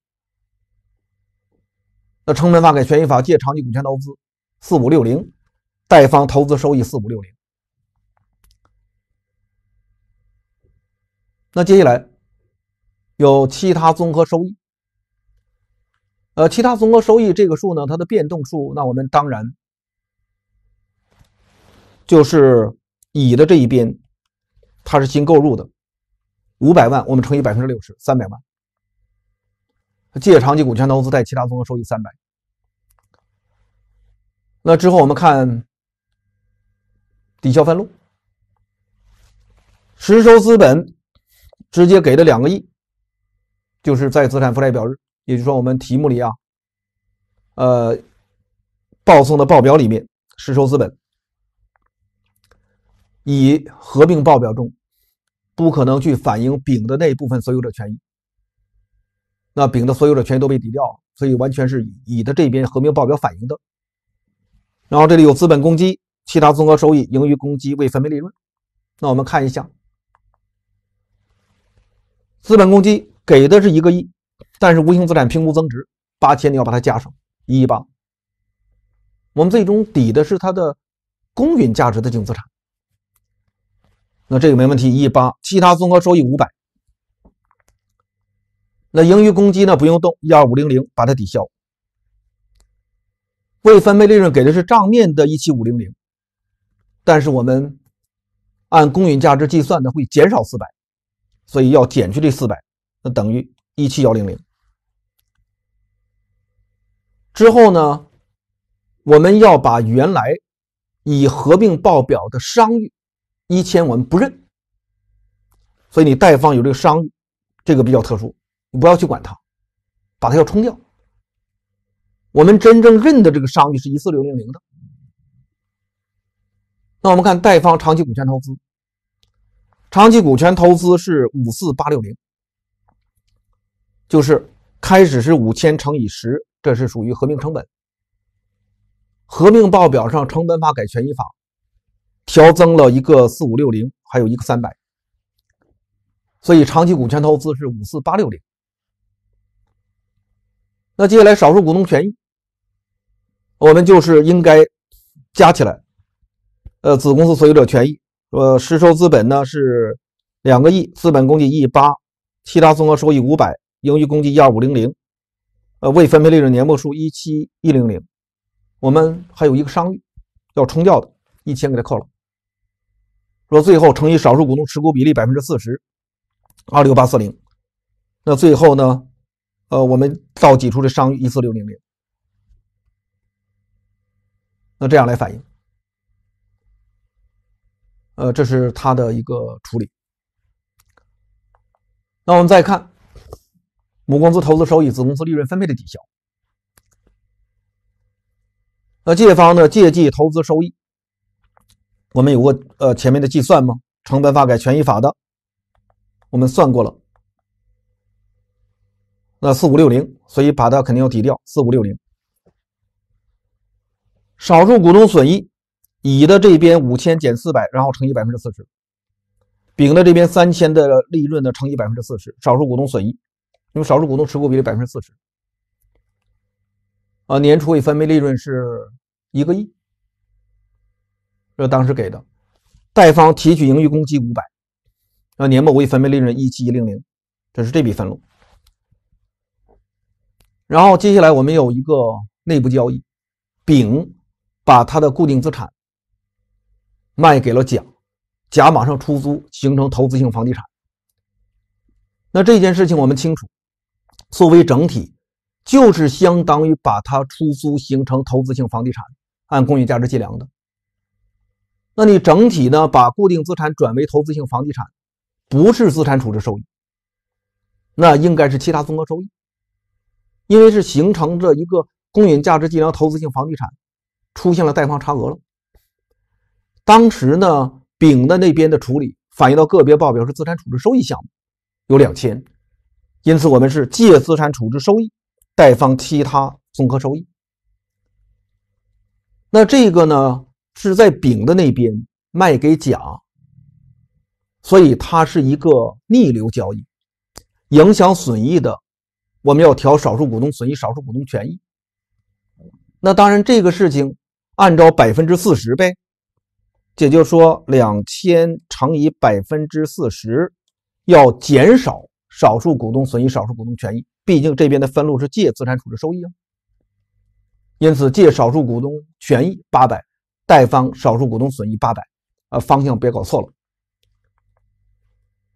那成本法给权益法借长期股权投资四五六零，贷方投资收益四五六零。那接下来有其他综合收益，呃，其他综合收益这个数呢，它的变动数，那我们当然就是乙的这一边，它是新购入的五百万，我们乘以百分之六十，三百万。借长期股权投资贷其他综合收益三百。那之后我们看抵消分录，实收资本。直接给的两个亿，就是在资产负债表日，也就是说我们题目里啊，呃，报送的报表里面，实收资本以合并报表中不可能去反映丙的那一部分所有者权益，那丙的所有者权益都被抵掉了，所以完全是乙的这边合并报表反映的。然后这里有资本公积、其他综合收益、盈余公积未分配利润，那我们看一下。资本公积给的是一个亿，但是无形资产评估增值八千，你要把它加上一亿八。我们最终抵的是它的公允价值的净资产，那这个没问题，一亿八。其他综合收益五百，那盈余公积呢不用动，一二五零零把它抵消。未分配利润给的是账面的一七五零零，但是我们按公允价值计算呢会减少四百。所以要减去这四百，那等于一七幺零零。之后呢，我们要把原来已合并报表的商誉一千我们不认，所以你贷方有这个商誉，这个比较特殊，你不要去管它，把它要冲掉。我们真正认的这个商誉是一四六零零的。那我们看贷方长期股权投资，长期股权投资是五四八六零，就是开始是五千乘以十，这是属于合并成本。合并报表上成本法改权益法调增了一个四五六零，还有一个三百，所以长期股权投资是五四八六零。那接下来少数股东权益。我们就是应该加起来，呃，子公司所有者权益，呃，实收资本呢是两个亿，资本公积一亿八，其他综合收益五百，盈余公积一二五零零，呃，未分配利润年末数一七一零零，我们还有一个商誉要冲掉的，一千给它扣了，说最后乘以少数股东持股比例百分之四十，二六八四零，那最后呢，呃，我们倒挤出这商誉一四六零零。那这样来反映，呃，这是它的一个处理。那我们再看母公司投资收益、子公司利润分配的抵消。那借方呢，借记投资收益，我们有过呃前面的计算吗？成本法改权益法的，我们算过了。那四五六零，所以把它肯定要抵掉，四五六零。少数股东损益，乙的这边五千减四百，然后乘以百分之四十；丙的这边三千的利润呢，乘以百分之四十。少数股东损益，因为少数股东持股比例百分之四十，啊，年初未分配利润是一个亿，这当时给的。贷方提取盈余公积五百，啊，年末未分配利润一七一零零，这是这笔分录。然后接下来我们有一个内部交易，丙。把他的固定资产卖给了甲，甲马上出租，形成投资性房地产。那这件事情我们清楚，作为整体，就是相当于把它出租形成投资性房地产，按公允价值计量的。那你整体呢，把固定资产转为投资性房地产，不是资产处置收益，那应该是其他综合收益，因为是形成着一个公允价值计量投资性房地产。出现了贷方差额了。当时呢，丙的那边的处理反映到个别报表是资产处置收益项目，有两千，因此我们是借资产处置收益，贷方其他综合收益。那这个呢是在丙的那边卖给甲，所以它是一个逆流交易，影响损益的，我们要调少数股东损益、少数股东权益。那当然这个事情。按照百分之四十呗，也就是说两千乘以百分之四十，要减少少数股东损益、少数股东权益。毕竟这边的分录是借资产处置收益啊，因此借少数股东权益八百，贷方少数股东损益八百，啊，方向别搞错了。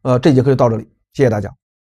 呃，这节课就到这里，谢谢大家。